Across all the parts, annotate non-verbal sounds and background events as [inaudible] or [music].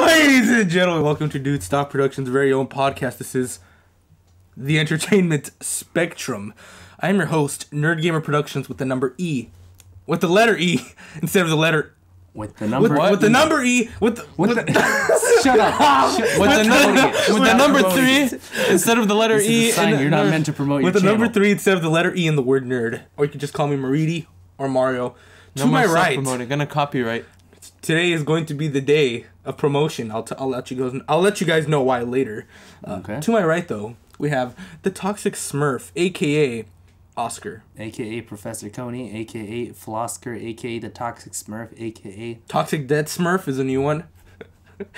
Ladies and gentlemen, welcome to Dude Stop Productions' very own podcast. This is the Entertainment Spectrum. I am your host, Nerd Gamer Productions, with the number E, with the letter E [laughs] instead of the letter With the with, number with the number E with the, with the, [laughs] Shut up. Shut- [laughs] With the, number, with the number three instead of the letter This is E. sign and you're not meant to promote with the number three instead of the letter E in the word nerd, or you can just call me Maridi or Mario. No to my right, self-promoting. Gonna copyright. today is going to be the day of promotion. I'll, t- I'll let you guys I'll let you guys know why later. Uh, Okay. To my right though, we have the Toxic Smurf, aka Oscar. AKA Professor Coney, AKA Flosker, AKA the Toxic Smurf, AKA Toxic Dead Smurf is a new one. [laughs]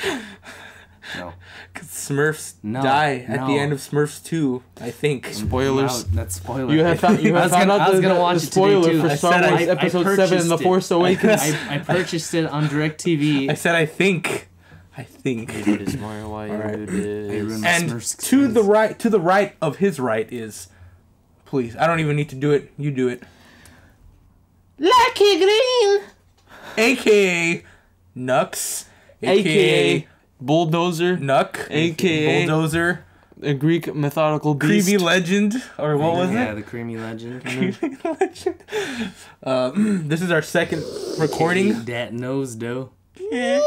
no. [laughs] 'Cause Smurfs No, die at the end of Smurfs 2, I think. Spoilers. Wow, that's spoiler. You have found, you [laughs] I have was found gonna- I out was the, gonna watch the it today, spoiler too. for I Star Wars I Episode purchased 7, The. Force Awakens. I, I purchased it on DirecTV. I said I think. I think. This Mario, why you Alright. do this? I ruined my And Smurfs to the right, to the right of his right is, please. I don't even need to do it. You do it. Lucky Green! AKA Nux. AKA Bulldozer, Nuck. AKA Bulldozer. a Greek methodical beast. Creepy Legend. Or what was yeah, it? Yeah, the creamy legend. [laughs] Creepy Legend. Uh, [clears throat] this is our second recording. That nose dough. That's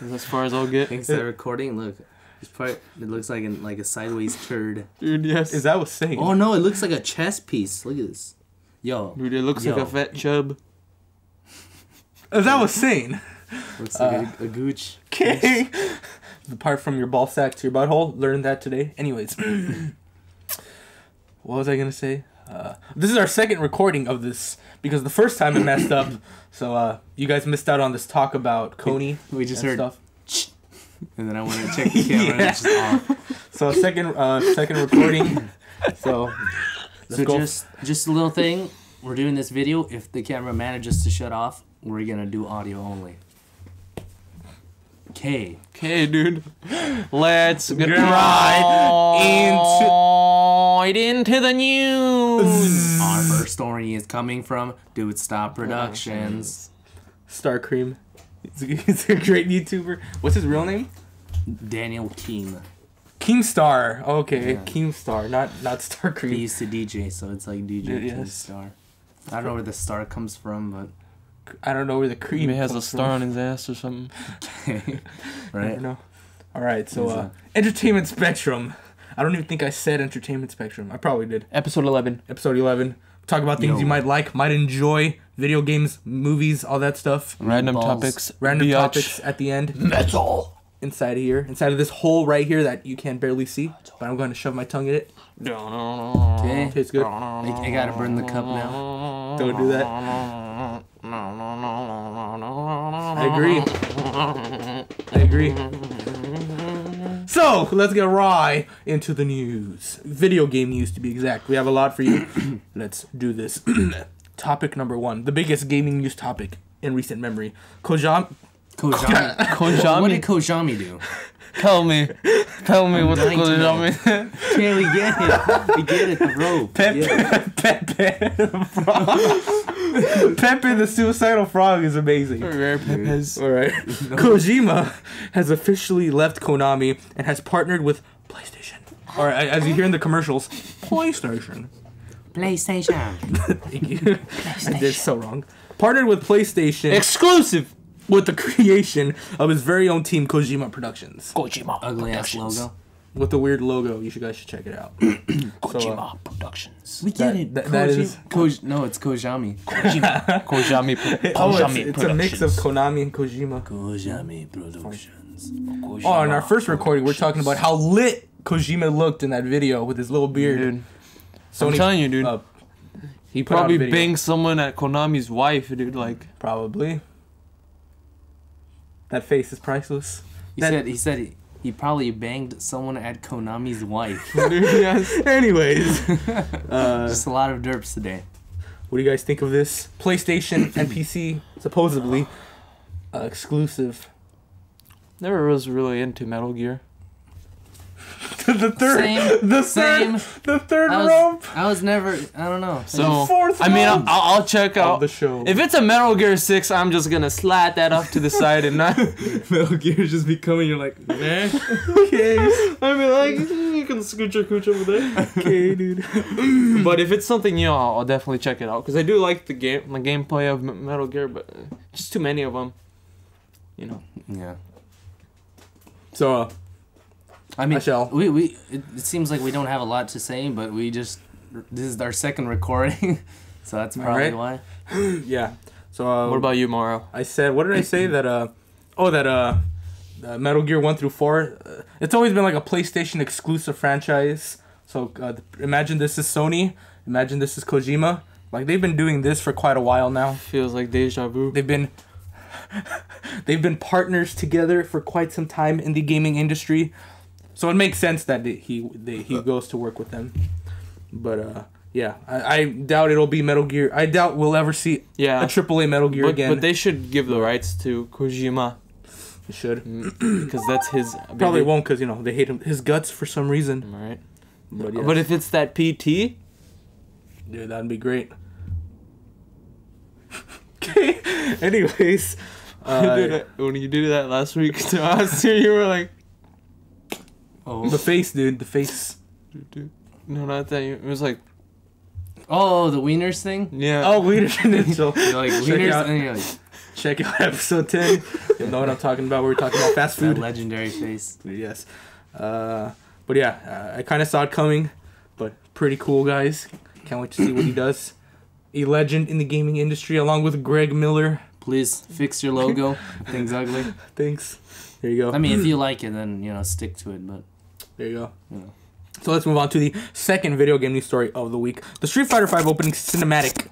[laughs] as far as I'll get. Thanks to that recording. Look, it's part. It looks like an, like a sideways turd. Dude, yes. Is that what's saying? Oh no, it looks like a chess piece. Look at this. Yo, Dude, it looks like a fat chub. That was saying? looks like Uh, a, a gooch. Okay. the part from your ball sack to your butthole. Learned that today. Anyways. what was I gonna say? Uh, this is our second recording of this because the first time it messed up. So uh, you guys missed out on this talk about Coney We just and heard, stuff. [laughs] and then I went to check the camera, and it's just [laughs] off. So a second uh, second recording. So let's So go. just just a little thing. We're doing this video. If the camera manages to shut off, we're gonna do audio only. Okay. Okay, dude. Let's get Right right into the news. Our first story is coming from Dude Stop oh, Productions. Star Cream. He's a, great YouTuber. What's his real name? Daniel Keem. Keemstar. Okay, Yeah. Keemstar, not not Star He Cream. used to DJ, so it's like DJ Yeah, Keem yes. Star. I don't know where the star comes from, but I don't know where the cream Maybe he has a star from. on his ass or something. [laughs] Right? don't know. All right, so uh, entertainment spectrum. I don't even think I said entertainment spectrum. I probably did. Episode 11. Episode eleven. Talk about things Yo. you might like, might enjoy, video games, movies, all that stuff. Random Balls. topics. Random biatch. topics at the end. Metal. Inside of here, inside of this hole right here that you can barely see, but I'm going to shove my tongue in it. Okay. Tastes good. I, I gotta burn the cup now. Don't do that. I agree. I agree. So let's get right into the news. Video game news, to be exact. We have a lot for you. [clears throat] let's do this. [clears throat] topic number one, the biggest gaming news topic in recent memory. Kojam. Kojami. [laughs] Kojami? What did Kojami do? Tell me. Tell me what the dying to know. Kojami. Okay, we get it. We get it. The rope. Pepe, Yeah. Pepe, the frog. [laughs] Pepe the suicidal frog is amazing. Rare Pepes. All right. [laughs] Kojima has officially left Konami and has partnered with PlayStation. Or as you hear in the commercials, PlayStation. PlayStation. [laughs] Thank you. PlayStation. I did so wrong. Partnered with PlayStation Exclusive. with the creation of his very own team, Kojima Productions. Kojima. Ugly ass logo. With the weird logo, you should guys should check it out. [clears throat] So, uh, Productions. We That- get it. that- that Koji- is- Koj- no, it's Kojami. [laughs] Kojima. Kojami. [laughs] oh, Kojami it's, it's a mix of Productions. Konami and Kojima. Kojami Productions. Oh, in our first recording, we're talking about how lit Kojima looked in that video with his little beard. Dude. Sony, I'm telling you, dude. uh, he put out a Probably video. banged someone at Konami's wife, dude. Like, Probably. That face is priceless. He That- said he said he, he probably banged someone at Konami's wife. [laughs] yes. Anyways, [laughs] uh, Just a lot of derps today. what do you guys think of this? PlayStation and [clears throat] PC supposedly uh, exclusive. Never was really into Metal Gear. [laughs] the third, Same, the same. third, the third I rope was, I was never. I don't know. So fourth I mean, I'll, I'll I'll check out. the show. If it's a Metal Gear Six, I'm just gonna slide that off to the side and not. [laughs] Metal Gear just becoming. You're like, eh. okay, [laughs] I mean, like you can scoot your cooch over there. okay, dude. but if it's something new, I'll, I'll definitely check it out because I do like the game, the gameplay of Metal Gear, but uh, just too many of them. You know. Yeah. So, uh, I mean, I shall. we we. It, it seems like we don't have a lot to say, but we just. This is our second recording, [laughs] so that's probably Alright. why. [clears throat] yeah. So, uh, What about you, Mauro? I said, what did I say that? Uh, oh, that uh, uh, Metal Gear One through Four. Uh, it's always been like a PlayStation exclusive franchise. So uh, imagine this is Sony. Imagine this is Kojima. Like they've been doing this for quite a while now. Feels like deja vu. They've been [laughs] they've been partners together for quite some time in the gaming industry. So it makes sense that he they, he goes to work with them. But uh, yeah, I, I doubt it'll be Metal Gear. I doubt we'll ever see Yeah. a AAA Metal Gear But, again. but they should give the rights to Kojima They should. because that's his. [clears throat] Probably won't because you know they hate him his guts for some reason. All right. But, yes. But if it's that PT, dude, that'd be great. okay. [laughs] Anyways, [laughs] uh, Dude, when you did that last week [laughs] to us, you were like, Oh. the face, dude, the face. no, not that. It was like, Oh, the wieners thing. yeah. Oh, leadership. so You're like check wieners, out, and you're like check out episode ten. you know what I'm talking about. We're talking about fast food. that food. legendary face. Yes. Uh, but yeah, uh, I kind of saw it coming, but pretty cool, guys. Can't wait to see what he does. A legend in the gaming industry, along with Greg Miller. Please fix your logo. Thing's ugly. [laughs] Thanks. There you go. I mean, if you like it, then you know stick to it. But There you go. Yeah. So let's move on to the second video game news story of the week. The Street Fighter V opening cinematic,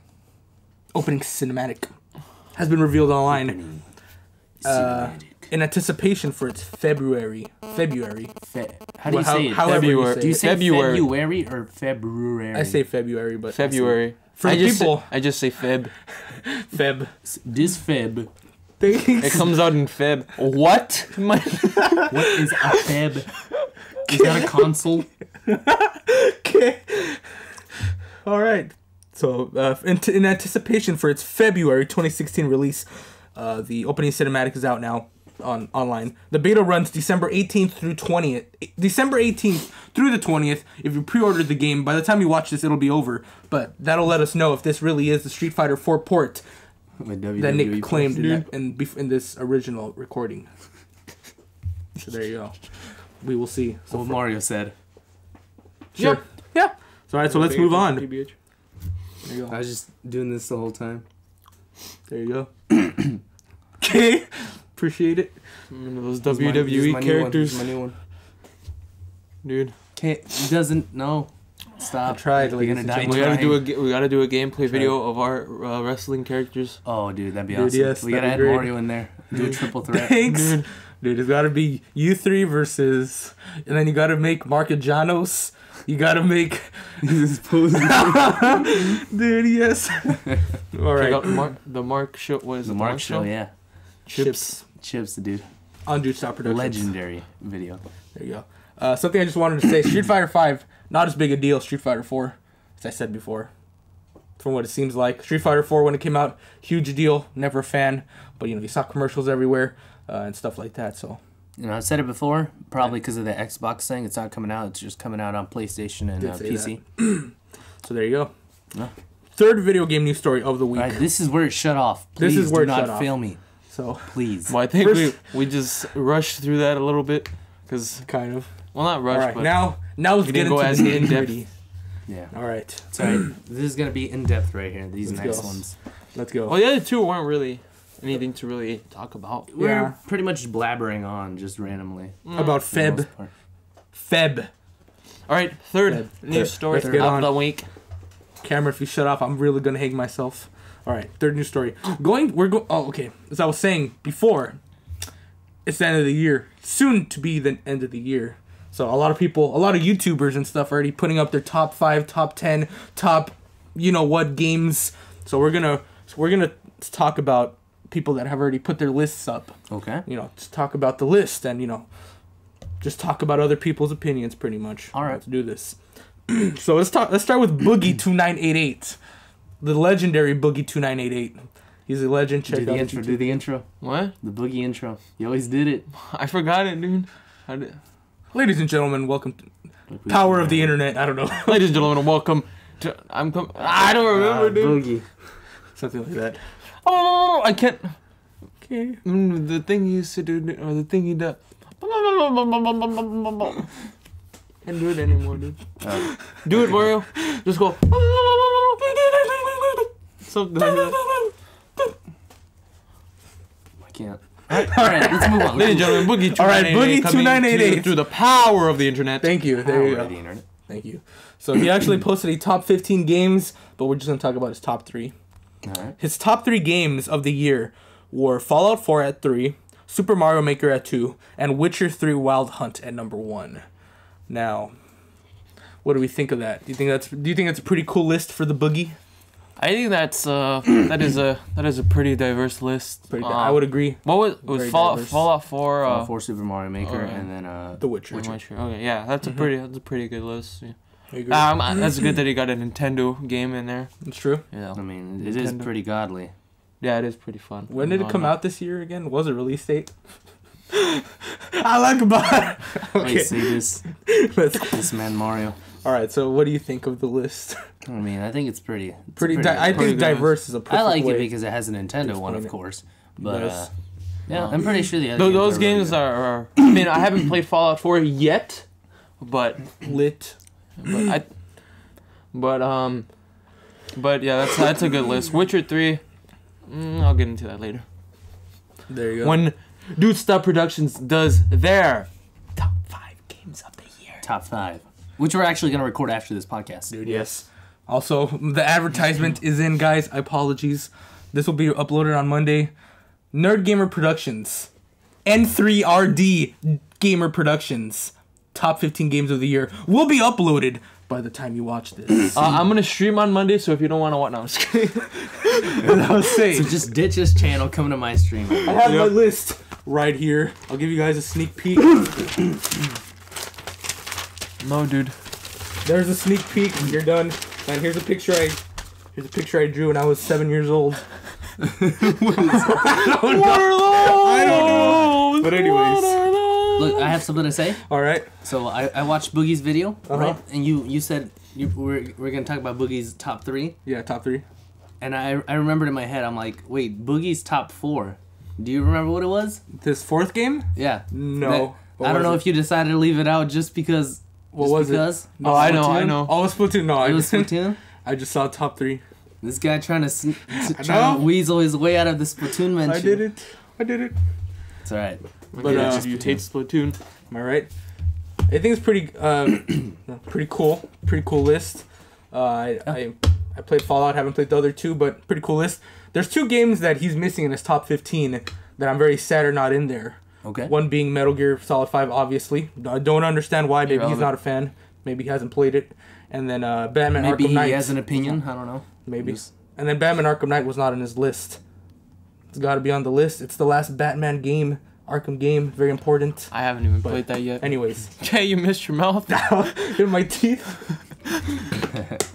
opening cinematic, has been revealed online Uh, in anticipation for its February. February. Fe- how do you Well, how- say it? however you February. say do you say February. February or February? I say February, but February. For I just people- Say, I just say Feb. [laughs] Feb. this Feb. Thanks. It comes out in Feb. What? [laughs] What is a Feb? Is that a console? [laughs] okay. All right. So, uh, in, in anticipation for its February 2016 release, uh, the opening cinematic is out now on online. The beta runs December 18th through 20th. December 18th through the 20th. If you pre-ordered the game, by the time you watch this, it'll be over. But that'll let us know if this really is the Street Fighter 4 port With that WWE Nick claimed in, that, in, in this original recording. So there you go. We will see. So What for- Mario said. Sure. Yeah. So, all right, so let's move on. There PBH. you I was just doing this the whole time. There you go. [coughs] okay. Appreciate it. Mm, Those This is my- this is WWE my this characters, my new one. dude. Can't. He doesn't. No. Stop. I tried, You're gonna die We gotta do a ga- we gotta do a gameplay video of our uh, wrestling characters. Oh, dude, that'd be Dude, awesome. yes, we gotta that'd add great. Mario in there. Do a triple [laughs] threat. Thanks. Dude. Dude, it's gotta be you three versus and then you gotta make Marcajanos. You gotta make [laughs] This pose. [laughs] Dude, yes. [laughs] All Check right. out Mark, the Mark show. What is the it? Mark show, yeah. Chips Chips, dude. on Dude Stop Productions. Legendary video. There you go. Uh, something I just wanted to say: Street Fighter Five, not as big a deal. Street Fighter Four, as I said before, from what it seems like. Street Fighter Four, when it came out, huge deal. Never a fan, but you know you saw commercials everywhere uh, and stuff like that. So You know, I've said it before, probably because of the Xbox thing. It's not coming out. It's just coming out on PlayStation and uh, PC. [clears throat] so there you go. Yeah. Third video game news story of the week. All right, this is where it shut off. This Please is where do it not shut off. fail me. So Please. Well, I think First- we we just rushed through that a little bit, cause kind of. well, not All rushed, right, but now now let's We get into as the in-depth. Yeah. All right, Sorry. this is gonna be in depth right here. These Let's next go. ones. let's go. well, the other two weren't really anything to really talk about. We're Yeah. pretty much blabbering on just randomly. Mm. About Feb. Feb. All right, third Third. news story Let's of on. the week. Camera, if you shut off, I'm really gonna hang myself. All right, third news story. [gasps] Going, we're going. Oh, okay. As I was saying before, it's the end of the year. Soon to be the end of the year. So a lot of people, a lot of YouTubers and stuff, are already putting up their top five, top ten, top, you know what games. So we're gonna, so we're gonna talk about people that have already put their lists up. Okay. You know, just talk about the list and you know, just talk about other people's opinions, pretty much. All right. let's do this. [clears throat] so let's talk. Let's start with Boogie two nine eight eight, the legendary Boogie two nine eight eight. He's a legend. Check Do the out intro. YouTube. Do the intro. What? The boogie intro. You always did it. [laughs] I forgot it, dude. I did. Ladies and gentlemen, welcome to Like Power of the Internet. I don't know, [laughs] Ladies and gentlemen, welcome to. I'm com- I don't remember, Ah, dude. Boogie. something like that. Oh, I can't. Okay. Mm, the thing he used to do, or the thing he does. Can't do it anymore, dude. Uh, Do it, Mario. Just go. Something like that. I can't. All right, let's move on. Ladies and gentlemen, Boogie. All right, Boogie 2988 coming to you Through the power of the internet. Thank you. There you Power of go. the internet. Thank you. So he actually posted a top 15 games, but we're just gonna talk about his top three. All right. His top three games of the year were Fallout 4 at three, Super Mario Maker at two, and Witcher 3 Wild Hunt at number one. Now, what do we think of that? Do you think that's do you think that's a pretty cool list for the boogie? I think that's uh that is a that is a pretty diverse list. Pretty, Uh, I would agree. What was it was Fallout diverse. Fallout Four? Fallout Uh, 4 Super Mario Maker, okay. and then uh, The Witcher. Witcher. Okay, yeah, that's a pretty that's a pretty good list. Yeah. I agree. Um, that's good that he got a Nintendo game in there. It's true. Yeah, I mean, it is Nintendo. pretty godly. yeah, it is pretty fun. When did it come out this year again? What was the release date? [laughs] I like about. Wait, Okay. see this [laughs] Let's- this man Mario. All right. So, what do you think of the list? I mean, I think it's pretty. It's Pretty. Di- I pretty think good. diverse is a perfect I like way. it because it has a Nintendo one, explain of it. course. But Yes. uh, yeah, I'm pretty sure the other Tho- those are really games good. are, are. I mean, I haven't played Fallout 4 yet, but lit. But I. But um, but yeah, that's that's a good list. Witcher 3. Mm, I'll get into that later. There you go. When Dude Stop Productions does their top five games of the year. top five, which we're actually gonna record after this podcast. Dude, yes. Also, the advertisement is in, guys. Apologies. This will be uploaded on Monday. Nerd Gamer Productions, N3RD Gamer Productions, top 15 games of the year will be uploaded by the time you watch this. [clears throat] Uh, I'm gonna stream on Monday, so if you don't want to watch, no, I'm just kidding. [laughs] As I was saying, So just ditch this channel, come to my stream. I have my list right here. I'll give you guys a sneak peek. [clears throat] No, dude. There's a sneak peek. You're done. And here's a picture I here's a picture I drew when I was seven years old. [laughs] [laughs] I don't know. But anyways, Look, I have something to say. [laughs] all right. So I, I watched Boogie's video, Uh-huh. right? And you you said you we're, we're gonna talk about Boogie's top three, Yeah, top three. and I I remembered in my head I'm like, wait, Boogie's top four. Do you remember what it was? This fourth game? Yeah. No. That- I don't know it? if you decided to leave it out just because. What just was it? because? Oh, I know, I know. Oh, it was Splatoon. No, I was. [laughs] Splatoon. I just saw top three. This guy trying to sn- trying to weasel his way out of the Splatoon mention. I did it. I did it. It's alright. But, yeah, uh, just you hate Splatoon. Am I right? I think it's pretty, uh, [clears throat] pretty cool. Pretty cool list. Uh, I, I, I played Fallout. Haven't played the other two, but pretty cool list. There's two games that he's missing in his top 15 that I'm very sad are not in there. Okay. One being Metal Gear Solid 5, obviously. I don't understand why. Maybe he's not a fan. Maybe he hasn't played it. And then uh, Batman Maybe Arkham he has an opinion. I don't know. Maybe. Yes. And then Batman Arkham Knight was not on his list. It's got to be on the list. It's the last Batman game, Arkham game. Very important. I haven't even played that yet. Anyways, [laughs] Okay, you missed your mouth. [laughs] in my teeth. [laughs]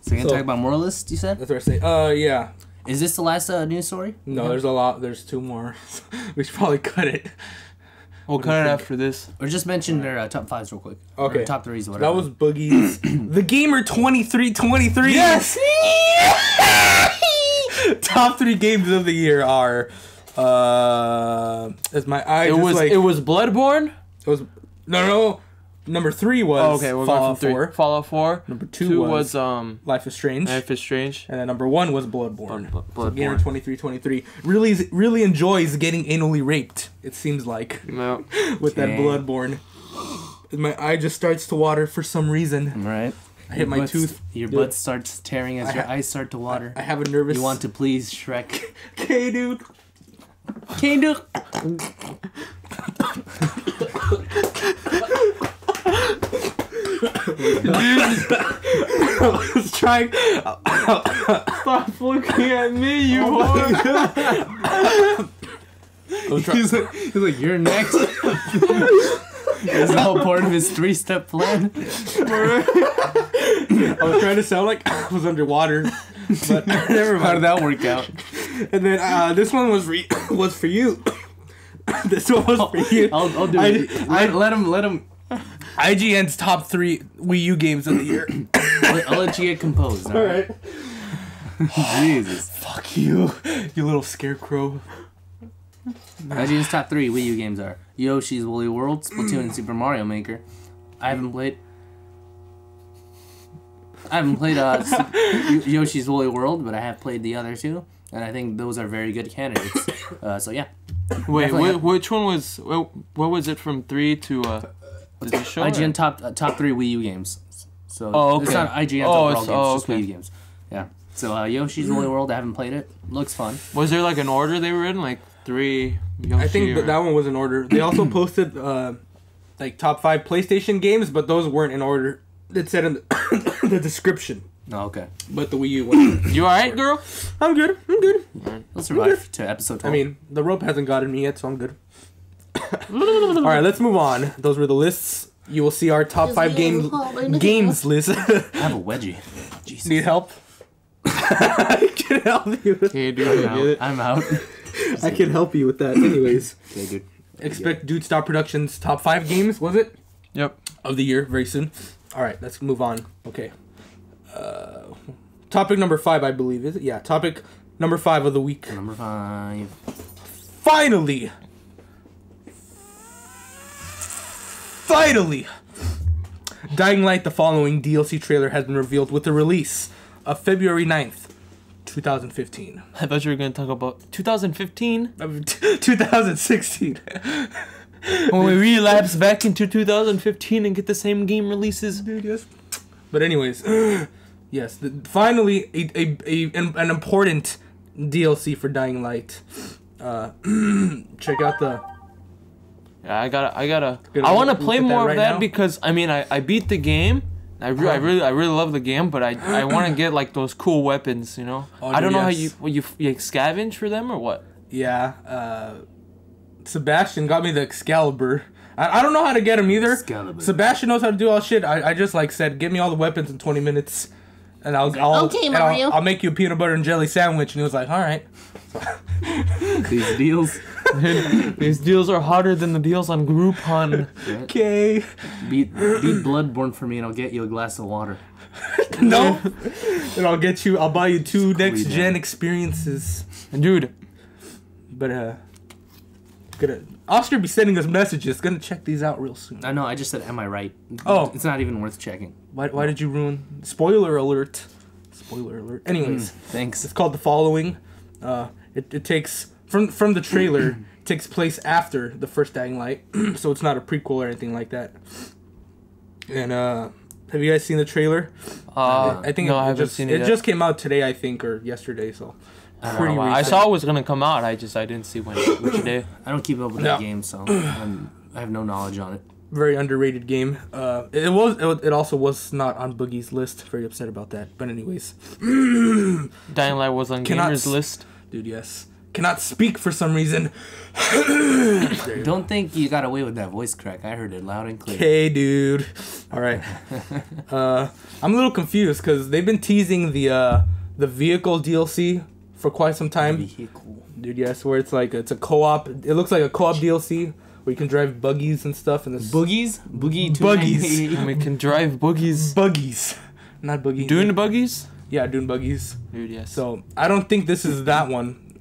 So you're gonna So- talk about Moralist, you said? That's what I say. Uh, yeah. Is this the last uh, news story? No, there's a lot. There's two more. we should probably cut it. We'll do you cut it think? after this. Or just mention their uh, top fives real quick. Okay. Or top threes, whatever. That was Boogie's. [clears throat] the Gamer 2323. Yes! Top three games of the year are. Uh, as my eyes It was like it was Bloodborne. it was no no. Number three was Oh, okay, we're going Fallout from three. 4. Fallout Four. Number two, Two was, was um Life is Strange. Life is Strange. and then number one was Bloodborne. Bl- So Gamer Bloodborne. twenty three twenty three really really enjoys getting anally raped. It seems like No. [laughs] with that Okay. Bloodborne. My eye just starts to water for some reason. right. I hit my tooth. Your Dude. butt starts tearing as I your eyes start to water. I have a nervous. you want to please Shrek. [laughs] Okay, dude. Can do. I was trying. Stop looking at me, you oh whore. I was trying. He's like, he's like, you're next. It's all part of his three-step plan. [laughs] I was trying to sound like I was underwater, but [laughs] never How mind. did that work out? And then uh, this one was re- [coughs] was for you. [coughs] this one was for you. I'll, I'll do I- it. I- Let, let him. Let him. IGN's top three Wii U games of the year. [coughs] I'll, I'll let you get composed. All right. [laughs] Jesus. Fuck you, you little scarecrow. IGN's top three Wii U games are Yoshi's Woolly World, Splatoon, and Super Mario Maker. I haven't played. I haven't played uh, Yoshi's Woolly World, but I have played the other two, and I think those are very good candidates. [coughs] Uh, so yeah, Wait, wh- which one was? What, what was it from three to? uh Did it show? IGN or- top uh, top three Wii U games. So Oh, it's okay. not IGN's Oh, overall it's- games, oh, just okay. Wii U games. Yeah. So uh, Yoshi's Woolly World, I haven't played it. Looks fun. Was there like an order they were in? Like three. Yoshi I think or- that, that one was in order. They also [coughs] posted uh, like top five PlayStation games, but those weren't in order. It said in the, [coughs] the description, Oh, okay. but the Wii U one. [coughs] You alright, girl? I'm good. I'm good. Let's survive to episode 12. I mean, the rope hasn't gotten me yet, so I'm good. [coughs] All right, let's move on. Those were the lists. You will see our top five game games list. I have a [laughs] wedgie. Jesus. Need help? [laughs] I can help you. Hey, dude, I'm I get out. I'm out. [laughs] I can help you with that. Anyways, [coughs] okay, dude. expect Dude Stop Productions top five games. Was it? Yep. of the year very soon. All right, let's move on. Okay. Uh, topic number five, I believe, is it? Yeah, topic number five of the week. Number five. Finally! Finally! Dying Light, the following DLC trailer has been revealed with the release of February 9th, 2015. I thought you were gonna talk about 2015 Of [laughs] 2016. when we relapse back into 2015 and get the same game releases. Dude, yes. But anyways, yes, the, finally a, a, a an, an important DLC for Dying Light. Uh, [clears throat] check out the Yeah, I gotta, I gotta. Gonna I want to play at that more right of that now? because I mean, I, I beat the game. I, re- I really, I really love the game, but I, I want [clears throat] to get like those cool weapons. You know, Oh, I don't dude, know how you, what you, you scavenge for them or what. yeah. Uh, Sebastian got me the Excalibur. I, I don't know how to get him either. Excalibur. Sebastian knows how to do all shit. I, I just like said, give me all the weapons in 20 minutes, and I'll I'll, Okay, and I'll- I'll make you a peanut butter and jelly sandwich. And he was like, all right. [laughs] These deals. [laughs] These deals are hotter than the deals on Groupon. Okay. Beat, beat Bloodborne for me and I'll get you a glass of water. [laughs] no. and I'll get you. I'll buy you two next down. gen experiences. And dude, But uh, gonna Oscar be sending us messages. Gonna check these out real soon. I know, I just said, am I right? Oh. It's not even worth checking. Why, why did you ruin? Spoiler alert. Spoiler alert. Anyways, Thanks. it's called the following. Uh, it, it takes from from the trailer. [clears throat] takes place after the first Dying Light, [clears throat] so it's not a prequel or anything like that. And uh, have you guys seen the trailer? uh, I think no, it, I haven't just seen it it. yet. just came out today, I think, or yesterday. So I, don't pretty know. I saw it was gonna come out. I just, I didn't see when, which day. [clears throat] I don't keep up with No. that game, so I'm, I have no knowledge on it. very underrated game. Uh, it was it, it also was not on Boogie's list. Very upset about that. But anyways, [clears throat] Dying Light was on Cannot gamers s- list. dude, yes, cannot speak for some reason. [clears throat] Don't think you got away with that voice crack. I heard it loud and clear. Hey, dude. All right. [laughs] Uh, I'm a little confused because they've been teasing the uh, the vehicle DLC for quite some time, Vehicle. dude. Yes, where it's like it's a co-op. It looks like a co-op DLC where you can drive buggies and stuff and this Boogies? Boogie Buggies. And [laughs] we can drive boogies. buggies, not buggy. Dune buggies? Yeah, dune buggies. Dude, yes. So I don't think this is that one.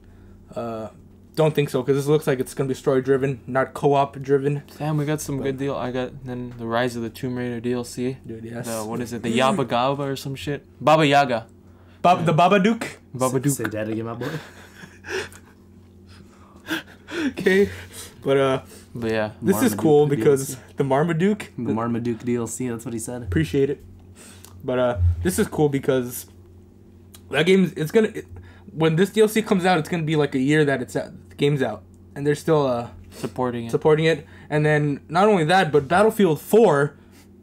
Uh, don't think so because this looks like it's gonna be story driven, not co-op driven. Damn, we got some good deal. I got then the Rise of the Tomb Raider DLC. Dude, yes. The what is it? The [laughs] Yaba Gaba or some shit. Baba Yaga. Bab- the Babadook. Baba Say Duke. that again, my boy. [laughs] Okay, but uh, But yeah. this is Marmaduke cool DLC. because the Marmaduke. The Marmaduke DLC, that's what he said. appreciate it. But uh, this is cool because that game it's gonna it, when this DLC comes out, it's gonna be like a year that it's out, the game's out, and they're still uh Supporting it. supporting it. And then not only that, but Battlefield 4,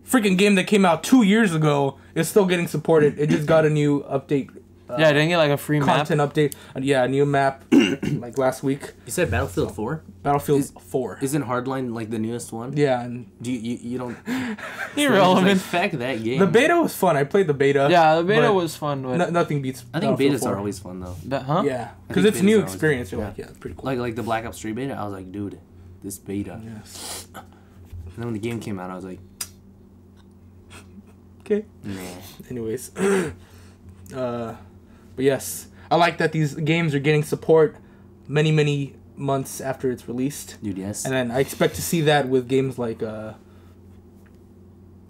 freaking game that came out two years ago, is still getting supported. It just got a new update yeah, I didn't get like a free map. content update. Uh, yeah, a new map [clears throat] like last week. You said Battlefield 4? Battlefield Is- 4. Isn't Hardline like the newest one? yeah, and Do you, you, you don't. [laughs] [laughs] Irrelevant. Like, fuck that game. the beta was fun. I played the beta. Yeah, the beta but was fun, but no- nothing beats. I think betas 4. are always fun though. but, huh? Yeah, because think it's new betas are always experience. You're Yeah. like, yeah, it's pretty cool. Like like the Black Ops 3 beta, I was like, dude, this beta. yes. And then when the game came out, I was like, Okay. nah. Anyways, [clears throat] uh, but yes, I like that these games are getting support many many months after it's released, Dude, yes. and then I expect to see that with games like uh,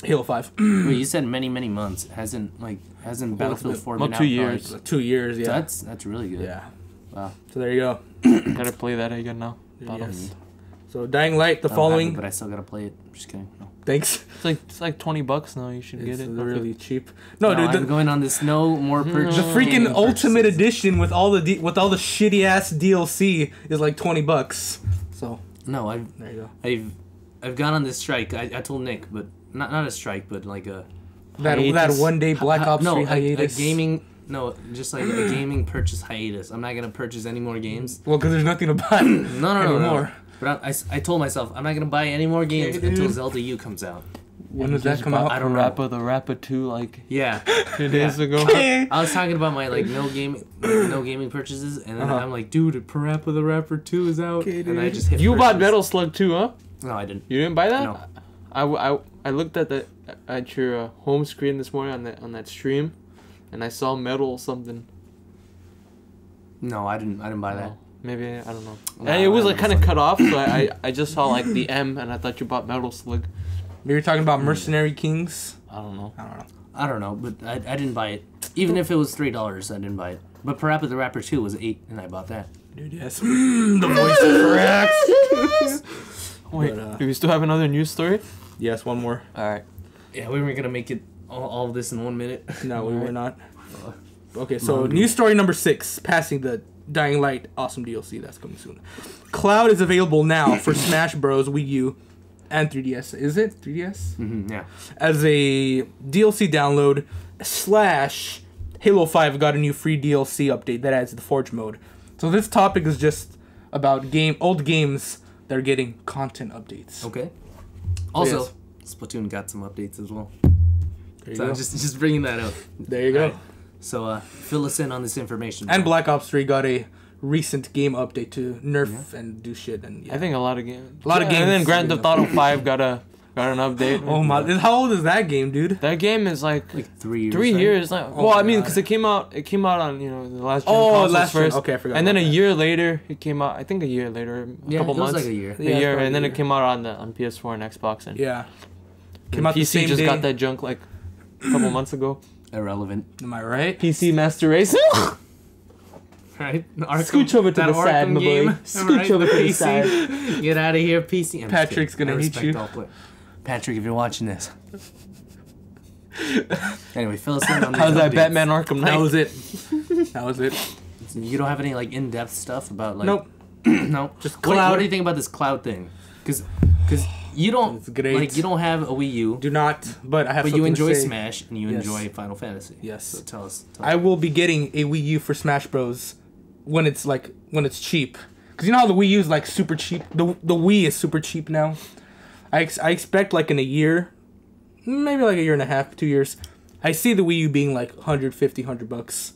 Halo Five. [clears throat] Wait, you said many many months. Hasn't like hasn't Battlefield 4 Well, been two out for, years. like- Two years, yeah, That's that's really good. yeah. Wow. So there you go. [coughs] Gotta play that again now. Yes. So Dying Light, the I don't have it, following. but I still gotta play it. Just kidding. No. Thanks. It's like it's like twenty bucks now. You should It's get it. really cheap. No, No, dude, I'm going on this no more mm-hmm. purchase. the freaking Ultimate purchases. Edition with all the D- with all the shitty ass DLC is like twenty bucks. So No, I've there you go. I've I've gone on this strike. I, I told Nick, but not not a strike, but like a That that one day Black hi- Ops no 3 a, a gaming no just like a gaming purchase hiatus. I'm not gonna purchase any more games. Well, because there's nothing to buy [coughs] No, no, no, no, anymore. no. But I, I told myself I'm not gonna buy any more games Okay, until. Zelda U comes out. When does that come out? I don't know. Rappa the Rappa two like Yeah, [laughs] two days Yeah. ago. Okay. I was talking about my like no game like, no gaming purchases, and then Uh-huh. I'm like, dude, Parappa the Rapper Two is out, Okay, and I just hit. You bought. Metal Slug Two, huh? No, I didn't. You didn't buy that? No. I looked at the at your uh, home screen this morning on that on that stream, and I saw metal something. No, I didn't. I didn't buy that. Maybe I don't know. Nah, And it was like kind of cut off, so I, I I just saw like the M, and I thought you bought Metal Slug. You were talking about Mercenary Kings. I don't know. I don't know. I don't know, but I, I didn't buy it. Even if it was three dollars, I didn't buy it. But Parappa the Rapper Two was eight, and I bought that. Dude, yes. [laughs] the voice is correct. [laughs] Wait, But, uh, do we still have another news story? yes, one more. All right. Yeah, we weren't gonna make it all, all of this in one minute. No, we were not. Okay, so Hungry. news story number six, passing the Dying Light awesome DLC that's coming soon. Cloud is available now for [coughs] Smash Bros. Wii U and 3DS. Is it 3DS? hmm yeah. As a DLC download slash Halo 5 got a new free DLC update that adds the Forge mode. So this topic is just about game old games that are getting content updates. Okay. Also, yes. Splatoon got some updates as well. There you So go. just just bringing that up. there you go. Alright. So uh, fill us in on this information. And bro. Black Ops 3 got a recent game update to nerf and do shit and yeah. I think a lot of games. A lot of And then games- Grand Theft Auto Five got a got an update. Oh my! How old is that game, dude? That game is like like three years. three right? years. Like, Oh well, I mean, because it came out, it came out on you know the last. Gen Oh, consoles last gen. first. Okay, I forgot And then a that. year later, it came out. I think a year later, a Yeah, couple it was months, like a year. a Yeah, year, and then a it came out on the on PS4 and Xbox, and, Yeah. and Came out the PC same just day. got that junk like a couple months ago. [clears throat] Irrelevant. Am I right? PC Master Race. [laughs] Right? Scooch over to the side, Arkham my boy. Scooch right? over to the side. Get out of here, PC. I'm Patrick's gonna respect you. Patrick, if you're watching this. [laughs] anyway, fill us in on How's that updates. Batman Arkham Knight? That was it. [laughs] That was it. You don't have any like in-depth stuff about like Nope. [clears throat] no. Just What, what cloud. do you think about this cloud thing? Because because you don't It's great. like you don't have a Wii U, Do not. But I have. but you enjoy. Smash and you Yes. enjoy Final Fantasy. Yes. So tell us. Tell I will be getting a Wii U for Smash Bros. When it's like when it's cheap. Cause you know how the Wii U is like super cheap. The the Wii is super cheap now. I ex- I expect like in a year, maybe like a year and a half, two years. I see the Wii U being like 150, 100 bucks.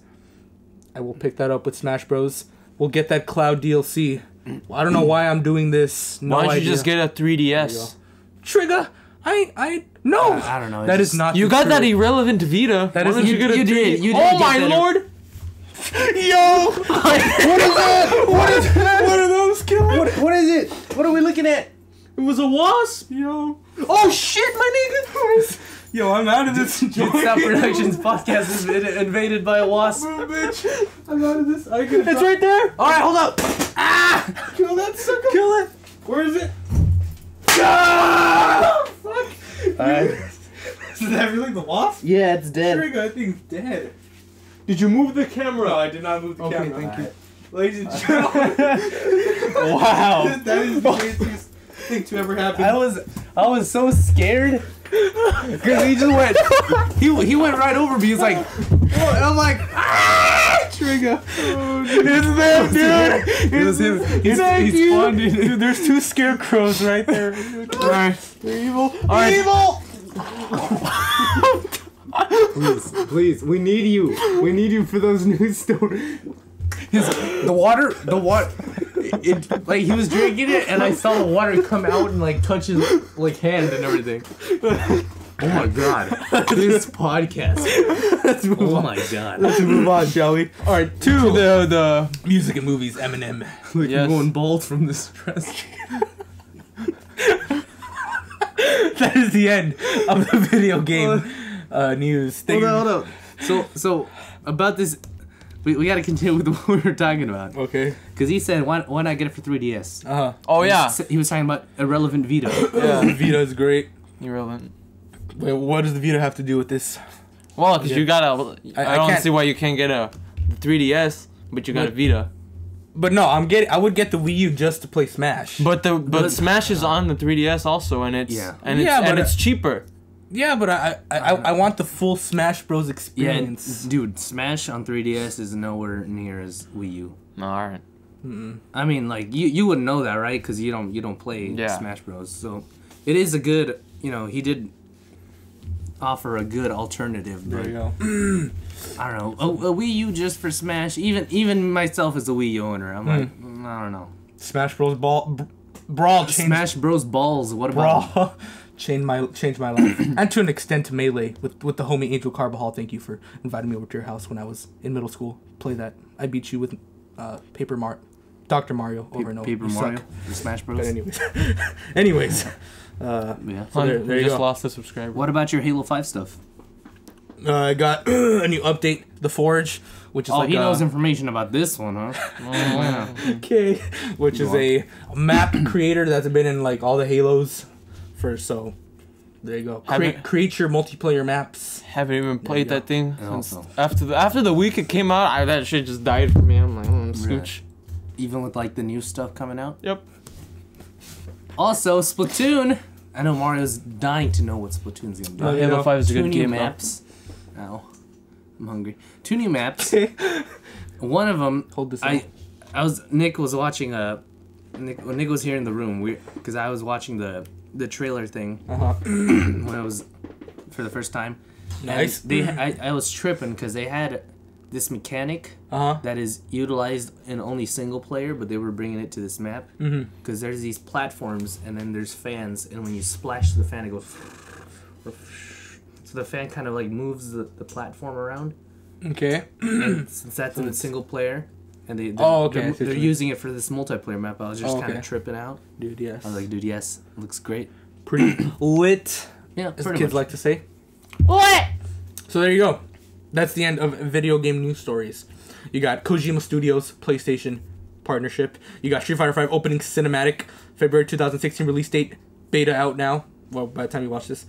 I will pick that up with Smash Bros. We'll get that cloud DLC. I don't know why I'm doing this. No Why don't you idea. just get a 3DS? Trigger? I I no. I- I don't know, it That is just- not. You the got that truth. irrelevant Vita. That Why is- don't you- get a you 3D? did- you did Oh get my that- lord! [laughs] Yo! what is that? What is that? What are those killing? What, what is it? What are we looking at? It was a wasp. Yo. Oh shit, my nigga! Yo, I'm out of this. It's Stop Productions podcast is in- invaded by a wasp. bitch. I'm out of this. I can It's right there. All right, hold up. Ah! Kill that sucker. Kill it. Where is it? Ah! Oh, Fuck. Alright. [laughs] Is that really the wasp? Yeah, it's dead. Trigger, I think it's dead. Did you move the camera? No, I did not move the camera. Okay, camera. thank you. Ladies and gentlemen, [laughs] wow. [laughs] that is the craziest thing to ever happen. I was I was so scared because he just went he he went right over me. He's like, oh, and I'm like, ah! Trigger. it's them, dude. It was him. He's, Thank he's you. spawned in. Dude, there's two scarecrows right there. Alright. They're evil. right. Evil. Please, please, we need you. We need you for those news stories. His, the water, the water, it, like he was drinking it, and I saw the water come out and like touch his like hand and everything. Oh my god, this podcast. oh my god, Let's move on, shall we? All right, two. The the Music and movies, Eminem. like Yes. Going bald from the stress. that is the end of the video game uh, news. Thank Hold you. on, hold on. So, so about this, we, we got to continue with [laughs] what we were talking about Okay. because he said, "Why why not get it for 3ds?" Uh huh. Oh yeah. He was talking about irrelevant Vita. [coughs] Yeah. Vita is great. Irrelevant. Wait, what does the Vita have to do with this? Well, because Yeah. you got a. I- I, I don't can't- see why you can't get a 3DS, but you got a Vita. But no, I'm getting. I would get the Wii U just to play Smash. But the but, But- Smash is on the 3DS also, and it's Yeah. and it's Yeah, but and I- it's cheaper. Yeah, but I I, I, I want the full Smash Bros. experience. Yeah, experience. dude, Smash on 3DS is nowhere near as Wii U. All right. I mean, like you you wouldn't know that, right? Because you don't you don't play Yeah. Smash Bros. So it is a good, you know, he did offer a good alternative. There But you go. [clears throat] I don't know, a, a Wii U just for Smash. Even even myself as a Wii U owner, I'm like, mm, I don't know. Smash Bros. Ball br- Brawl changed Smash Bros. Balls. What about? Brawl [laughs] changed my changed my life, [clears throat] and to an extent, Melee with with the homie Angel Carbajal. Thank you for inviting me over to your house when I was in middle school. Play that. I beat you with uh, Paper Mar, Doctor Mario over and over. Paper You. Mario, the Smash Bros. But anyways, [laughs] anyways, uh, Yeah. So there- there you just go. lost a subscriber. What about your Halo Five stuff? uh, I got [clears throat] a new update, The Forge, which is Oh, like he a, knows information about this one, huh? [laughs] Oh, wow. [laughs] Okay, which is Go on. a map creator that's been in like all the Halos for so. There you go. Create, create your multiplayer maps. Haven't even played go. that thing And since also- after the after the week it came out. I, that shit just died for me. I'm like, mm, scooch. Even with like the new stuff coming out. Yep. Also, Splatoon. I know Mario's dying to know what Splatoon's gonna do. Oh, yeah. Halo Five is a Two good new game. though. maps. Ow, I'm hungry. Two new maps. [laughs] One of them, Hold this. I, up. I was Nick was watching a, Nick when Nick was here in the room. We because I was watching the the trailer thing Uh-huh. [clears throat] when I was for the first time. And Nice. They I, I was tripping because they had this mechanic Uh huh. that is utilized in only single player, but they were bringing it to this map because there's these platforms and then there's fans, and when you splash the fan, it goes. So the fan kind of like moves the, the platform around, Okay. and since that's in [clears throat] single player, and they they're, Oh, okay, they're, they're using it for this multiplayer map. I was just Oh, kind of tripping out. Dude, yes. I was like, dude, yes, looks great. pretty [clears throat] lit, Yeah, as pretty kids much. like to say. what? So there you go. That's the end of video game news stories. You got Kojima Studios PlayStation partnership. You got Street Fighter V opening cinematic, February 2016 release date, beta out now. Well, by the time you watch this,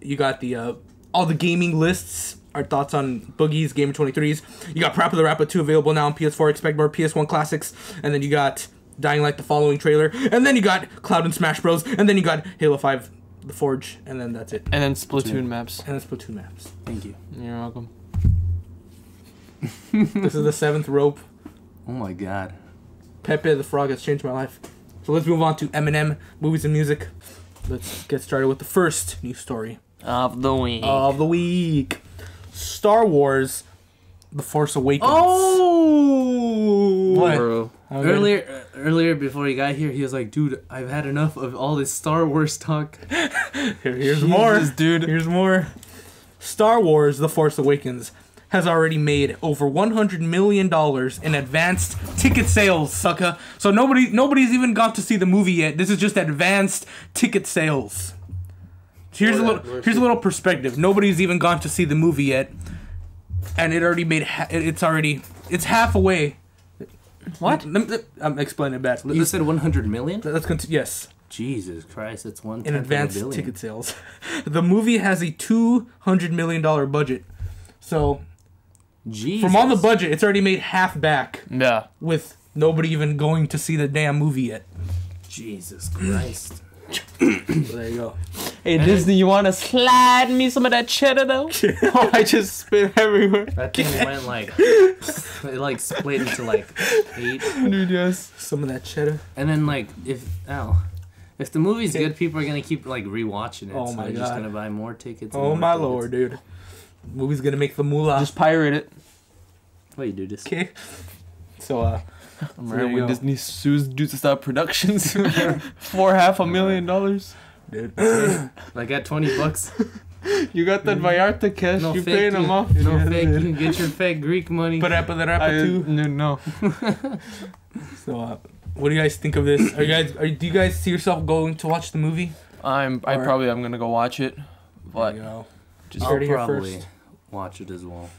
you got the uh, all the gaming lists. Our thoughts on Boogie's Game of 23s. You got Parappa the Rapper 2 available now on PS4. Expect more PS1 classics, and then you got Dying Light the following trailer, and then you got Cloud and Smash Bros, and then you got Halo 5 The Forge, and then that's it. And then Splatoon maps. And then Splatoon maps. Thank you. You're welcome. [laughs] this is the seventh rope. Oh my god. Pepe the Frog has changed my life. So let's move on to Eminem, movies and music. Let's get started with the first news story Of the week. of the week. Star Wars The Force Awakens. Oh. What? Bro. Okay. Earlier, uh, earlier before he got here, he was like, "Dude, I've had enough of all this Star Wars talk." [laughs] Here- here's more. dude. Here's more. Star Wars The Force Awakens has already made over 100 million dollars in advanced ticket sales, sucker. So nobody nobody's even got to see the movie yet. This is just advanced ticket sales. Here's a little here's a little perspective. Nobody's even gone to see the movie yet. And it already made ha- it's already it's half away. What? Let me- I'm explaining it bad. You Let's, said 100 million? let's continue. Yes Jesus Christ, it's one in tenth of a ticket sales. [laughs] the movie has a two hundred million dollar budget, so Jesus. from on the budget, it's already made half back Yeah. with nobody even going to see the damn movie yet. Jesus Christ. So there you go. Hey And Disney, you wanna slide me some of that cheddar though? oh, [laughs] I just spit everywhere. That thing went like it like split into like eight, Dude, yes. Some of that cheddar. and then like if oh, if the movie's good, people are gonna keep like rewatching it. Oh so my they're just gonna buy more tickets. and Oh more my tickets. lord, dude. Movie's gonna make the moolah. Just pirate it. Wait, do this. Okay. So uh, I'm [laughs] So there right you when go. Disney sues Dude to Stop Productions [laughs] [laughs] for half a million dollars. dude. Like at twenty bucks. You got that Vallarta cash. No you fake. paying them off. no Yeah, fake. You can get your fake Greek money. But up the I, too. no, no. So uh, what do you guys think of this? Are you guys? Are, do you guys see yourself going to watch the movie? I'm. I Or- probably am gonna go watch it, but you go. just I'll heard it here probably first. watch it as well.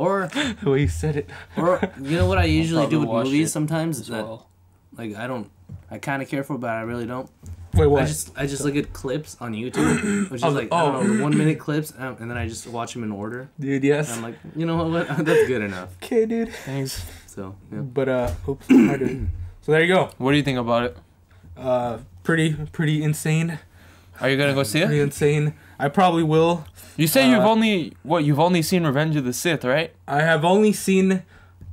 Or [laughs] The way you said it. or you know what I [laughs] usually do with movies sometimes as that well. like I don't I kind of care for, but I really don't. Wait, what? I just I just look at clips on YouTube, [coughs] which is Oh, like I don't oh. know the one minute [laughs] clips, and then I just watch them in order. dude, And yes. I'm like, you know what? That's good enough. Okay, dude. Thanks. So yeah. But uh, oops. [coughs] So there you go. What do you think about it? Uh, pretty, pretty insane. Are you gonna go see it? Pretty it? insane. I probably will. You say you've Uh, only what? You've only seen Revenge of the Sith, right? I have only seen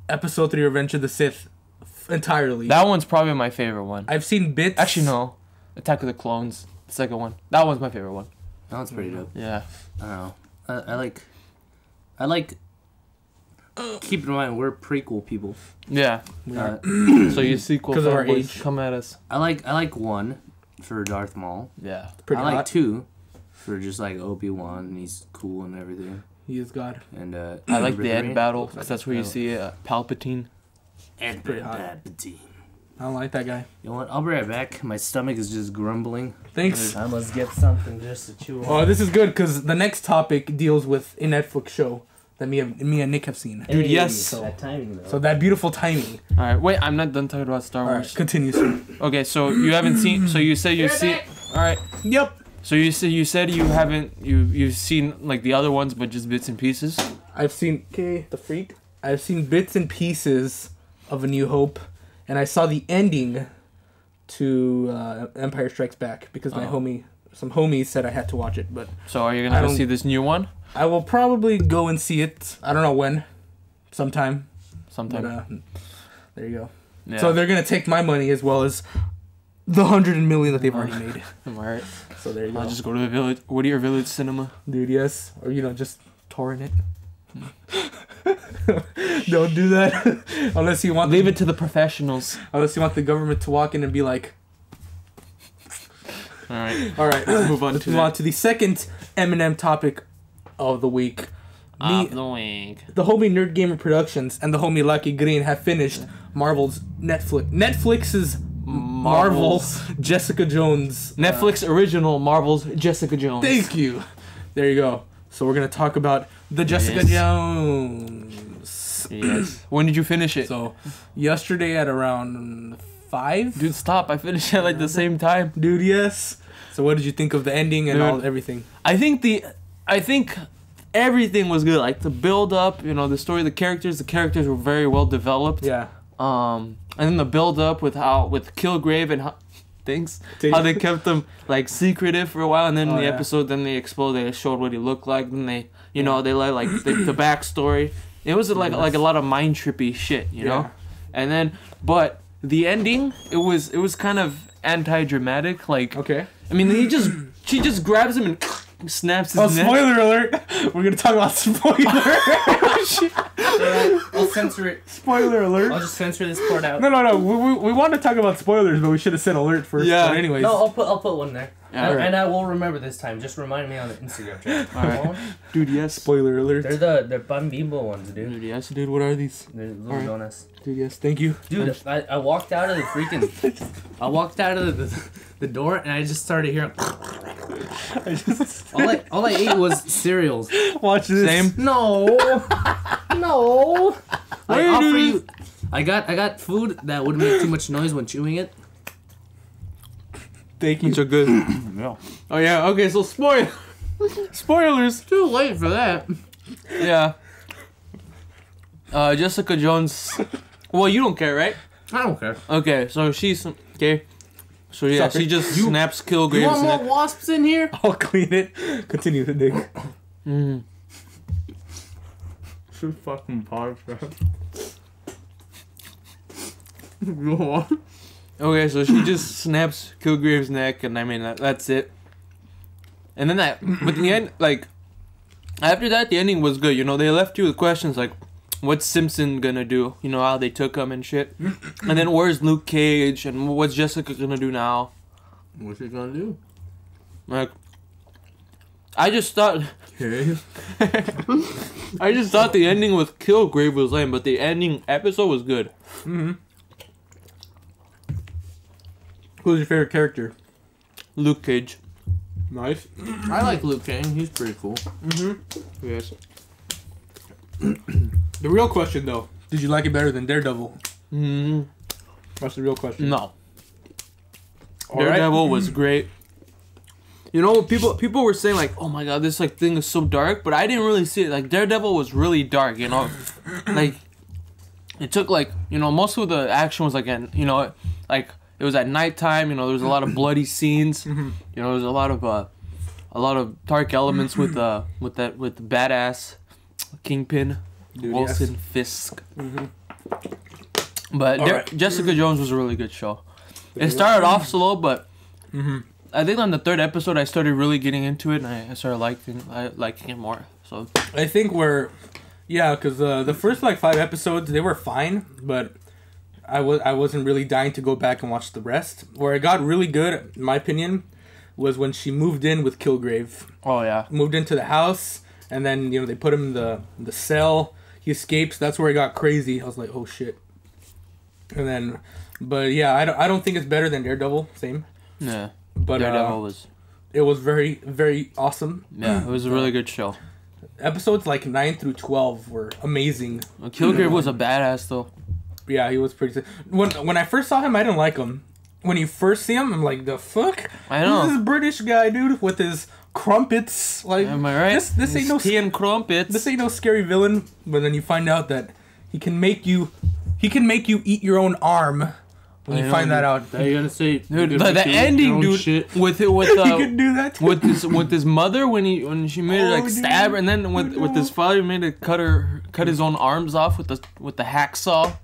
episode three, Revenge of the Sith, f- entirely. That one's probably my favorite one. I've seen bits. Actually, no. Attack of the Clones, the second one. That one's my favorite one. That one's pretty dope. Yeah. I don't know. I, I like. I like. Keep in mind we're prequel people. Yeah. We Uh, are. [clears throat] So you sequel 'Cause of our fanboys, age. come at us. I like I like one for Darth Maul. Yeah. pretty I like two for just like Obi Wan and he's cool and everything. He is God. And uh, I like the end battle because like that's where you see uh, Palpatine. And pretty hot. Palpatine. I don't like that guy. You know what? I'll be right back. My stomach is just grumbling. Thanks. I must get something just to chew on. Oh, this is good because the next topic deals with a Netflix show that me and me and Nick have seen. Dude, yes. So- That timing though. So that beautiful timing. All right. Wait, I'm not done talking about Star All right, Wars. continue. Sir. Okay, so you haven't seen. So you say you see. All right. Yep. So you say you said you haven't you you've seen like the other ones, but just bits and pieces. I've seen okay, the freak. I've seen bits and pieces of A New Hope, and I saw the ending to uh, Empire Strikes Back because my Oh. homie, some homies said I had to watch it. But So are you gonna go see this new one I will probably go and see it. I don't know when, sometime. But sometime? uh, there you go. yeah. So they're gonna take my money as well as the hundred million that they've already made. [laughs] I right? So there you go, I'll just go to the village, Whittier Village Cinema. dude. Yes, or you know, just torrent it. Hmm. [laughs] Don't do that [laughs] unless you want. Leave it to the professionals. Unless you want the government to walk in and be like, [laughs] All right. all right, let's Move on Let's to move the- on to the second Eminem topic of the week. Me, Of the week. the homie Nerd Gamer Productions and the homie Lucky Green have finished Marvel's Netflix Netflix's Marvel's [laughs] Jessica Jones. uh, Netflix original Marvel's Jessica Jones. Thank you. There you go. So we're gonna talk about the Jessica Yes. Jones. Yes. [clears throat] When did you finish it? So yesterday at around five, Dude, stop! I finished it like the same time. dude. Yes. So what did you think of the ending and Dude. all everything? I think the, I think everything was good. Like the build up, you know, the story, the characters. The characters were very well developed. Yeah. Um, and then the build up with how with Kilgrave and how [laughs] things how they kept them like secretive for a while, and then Oh, the yeah. episode, then they exploded. They showed what he looked like. Then they, you know, they let like the, the backstory. It was like like a lot of mind trippy shit, you Yeah. know. And then, but the ending, it was it was kind of anti dramatic. Like, Okay. I mean, he just she just grabs him and [laughs] snaps his Oh, neck. spoiler alert! [laughs] We're gonna talk about spoiler. I'll censor it. spoiler alert. I'll just censor this part out. No, no, no. We, we, we want to talk about spoilers, but we should have said alert first. Yeah. But anyways. No, I'll put I'll put one there. And, I will remember this time. Just remind me on the Instagram chat. [laughs] Alright. Dude, yes. spoiler alert. They're the the pan bimbo ones, dude. Dude, yes. Dude, what are these? They're little Alright. donuts. Dude, yes. Thank you. Dude, I, I walked out of the freaking. [laughs] I walked out of the, the door and I just started hearing. [laughs] I just All I all I ate was cereals. watch this. Same. No, no. I offer you. I got I got food that wouldn't make too much noise when chewing it. Thank you. These are good. [clears throat] Yeah. Oh yeah. Okay. So spoil. [laughs] Spoilers. Too late for that. Yeah. Uh, Jessica Jones. Well, you don't care, right? I don't care. Okay, so she's okay. So yeah, Sorry. she just You- snaps You want Kilgrave's more neck. wasps in here? I'll clean it. Continue to dig. Mm. Should fucking pause, bro. [laughs] Go on. Okay, so she just snaps Kilgrave's neck, and I mean that, that's it. And then that, but in the end, like after that, the ending was good. You know, they left you with questions like, "What's Simpson gonna do?" You know how they took him and shit. And then where's Luke Cage? And what's Jessica gonna do now? What's she gonna do? Like, I just thought, [laughs] Okay. I just thought the ending with Kilgrave was lame, but the ending episode was good. Mm-hmm. Who's your favorite character? Luke Cage. Nice. I like Luke Cage. He's pretty cool. Mm-hmm. Yes. [clears throat] The real question, though, did you like it better than Daredevil? Mm, That's the real question. no. All right. Daredevil was great. You know, people people were saying like, "Oh my god, this like thing is so dark," but I didn't really see it. Like Daredevil was really dark. You know, like it took like you know most of the action was like in you know like it was at nighttime. You know, there was a lot of bloody scenes. [laughs] You know, there was a lot of uh, a lot of dark elements with uh with that with the badass Kingpin Dude, Wilson yes. Fisk. Mhm. But right. Jessica Jones was a really good show. It started off slow, but Mhm. I think on the third episode I started really getting into it, and I, I started liking I, liking it more. So I think we're, yeah, because uh, the first like five episodes they were fine, but I was I wasn't really dying to go back and watch the rest. Where it got really good, in my opinion, was when she moved in with Kilgrave. oh yeah, moved into the house, and then you know they put him in the the cell. He escapes. That's where it got crazy. I was like, oh shit. And then, but yeah, I don't, I don't think it's better than Daredevil. Same, yeah. but Daredevil uh, was it was very very awesome. yeah, it was a really good show. Episodes like nine through twelve were amazing. Kilgrave was a badass though. Yeah, he was pretty. When when I first saw him, I didn't like him. When you first see him, I'm like, the fuck. I know. Who's this British guy, dude, with his crumpets. Like, Am I right? This this ain't no tea and crumpets. this ain't no scary villain, but then you find out that he can make you he can make you eat your own arm when I you know, find that out. That you gonna say, Dude, you the, the ending, own dude, Shit. with it with [laughs] he uh, can do that. with his with his mother when he when she made her Oh, like dude. stab her, and then with with his father made her cut her cut his own arms off with the with the hacksaw.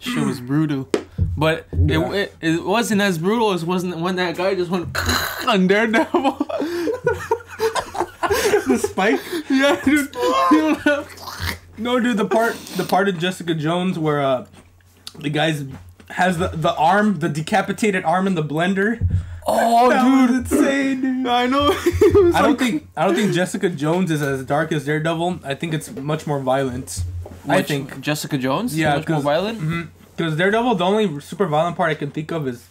Shit was brutal, but Yeah. it, it it wasn't as brutal as wasn't when that guy just went [laughs] on Daredevil. [laughs] the spike. yeah, dude. No, dude, the part the part of Jessica Jones where uh the guy's has the the arm, the decapitated arm in the blender. Oh, [laughs] That dude. was insane, dude. [laughs] I know. [laughs] I don't think I don't think Jessica Jones is as dark as Daredevil. I think it's much more violent. I think Jessica Jones. Yeah, much more 'cause- violent. because Daredevil, the only super violent part I can think of is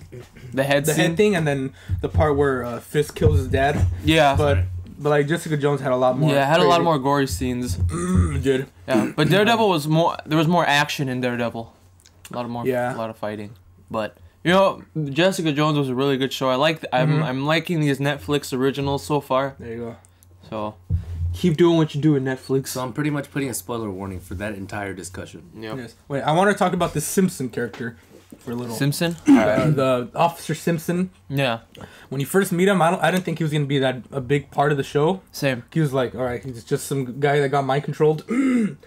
The head the scene. head thing, and then the part where uh, Fisk kills his dad. Yeah, But but like Jessica Jones had a lot more. yeah, it had a lot more gory scenes. [clears throat] Dude. Yeah, but Daredevil was more. There was more action in Daredevil. A lot of more. Yeah. A lot of fighting. But you know, Jessica Jones was a really good show. I like. I'm. Mhm. I'm liking these Netflix originals so far. There you go. So, keep doing what you do in Netflix. So I'm pretty much putting a spoiler warning for that entire discussion. Yep. Yes. Wait, I want to talk about the Simpson character for a little. Simpson. Uh, the Officer Simpson. Yeah. When you first meet him, I don't. I didn't think he was gonna be that a big part of the show. Same. He was like, all right, he's just some guy that got mind controlled. [clears throat]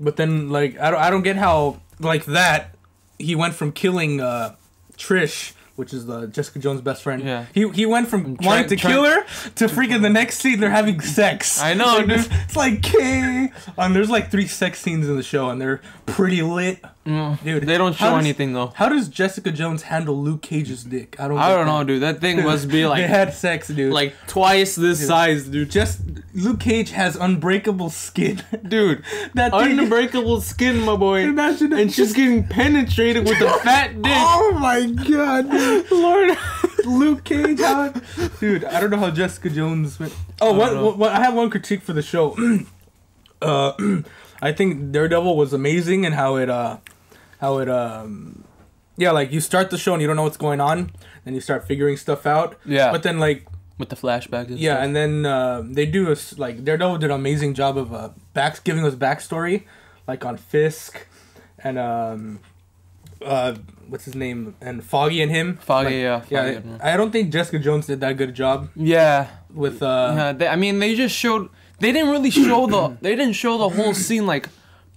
but then, like, I don't. I don't get how like that. He went from killing uh, Trish. Which is the Jessica Jones' best friend. Yeah. He he went from Try- wanting to try- kill her to freaking the next scene they're having sex. [laughs] I know, dude. It's, like, okay. [laughs] And there's like three sex scenes in the show, and they're pretty lit. Mm, Dude, they don't show does- anything though. How does Jessica Jones handle Luke Cage's dick? I don't. I don't know, that. dude. That thing must be [laughs] like they had sex, dude. like twice this Dude. size, dude. just Luke Cage has unbreakable skin. [laughs] Dude, that thing. unbreakable skin, my boy. Imagine. And she's getting penetrated with a fat [laughs] dick. Oh my god, dude. Lord. Luke Cage, how, dude. I don't know how Jessica Jones. Went. Oh, I what, what, what? I have one critique for the show. [clears throat] uh, [clears throat] I think Daredevil was amazing and how it, uh, how it, um, yeah, like you start the show and you don't know what's going on, and you start figuring stuff out. Yeah. But then, like, With the flashback. And Yeah, stuff. and then uh, they do a like Daredevil did an amazing job of uh, back giving us backstory, like on Fisk, and um, uh, what's his name, and Foggy and him. Foggy, Like, yeah, yeah. And. I don't think Jessica Jones did that good job Yeah, with. uh yeah. They, I mean, they just showed. They didn't really show the. They didn't show the whole scene like.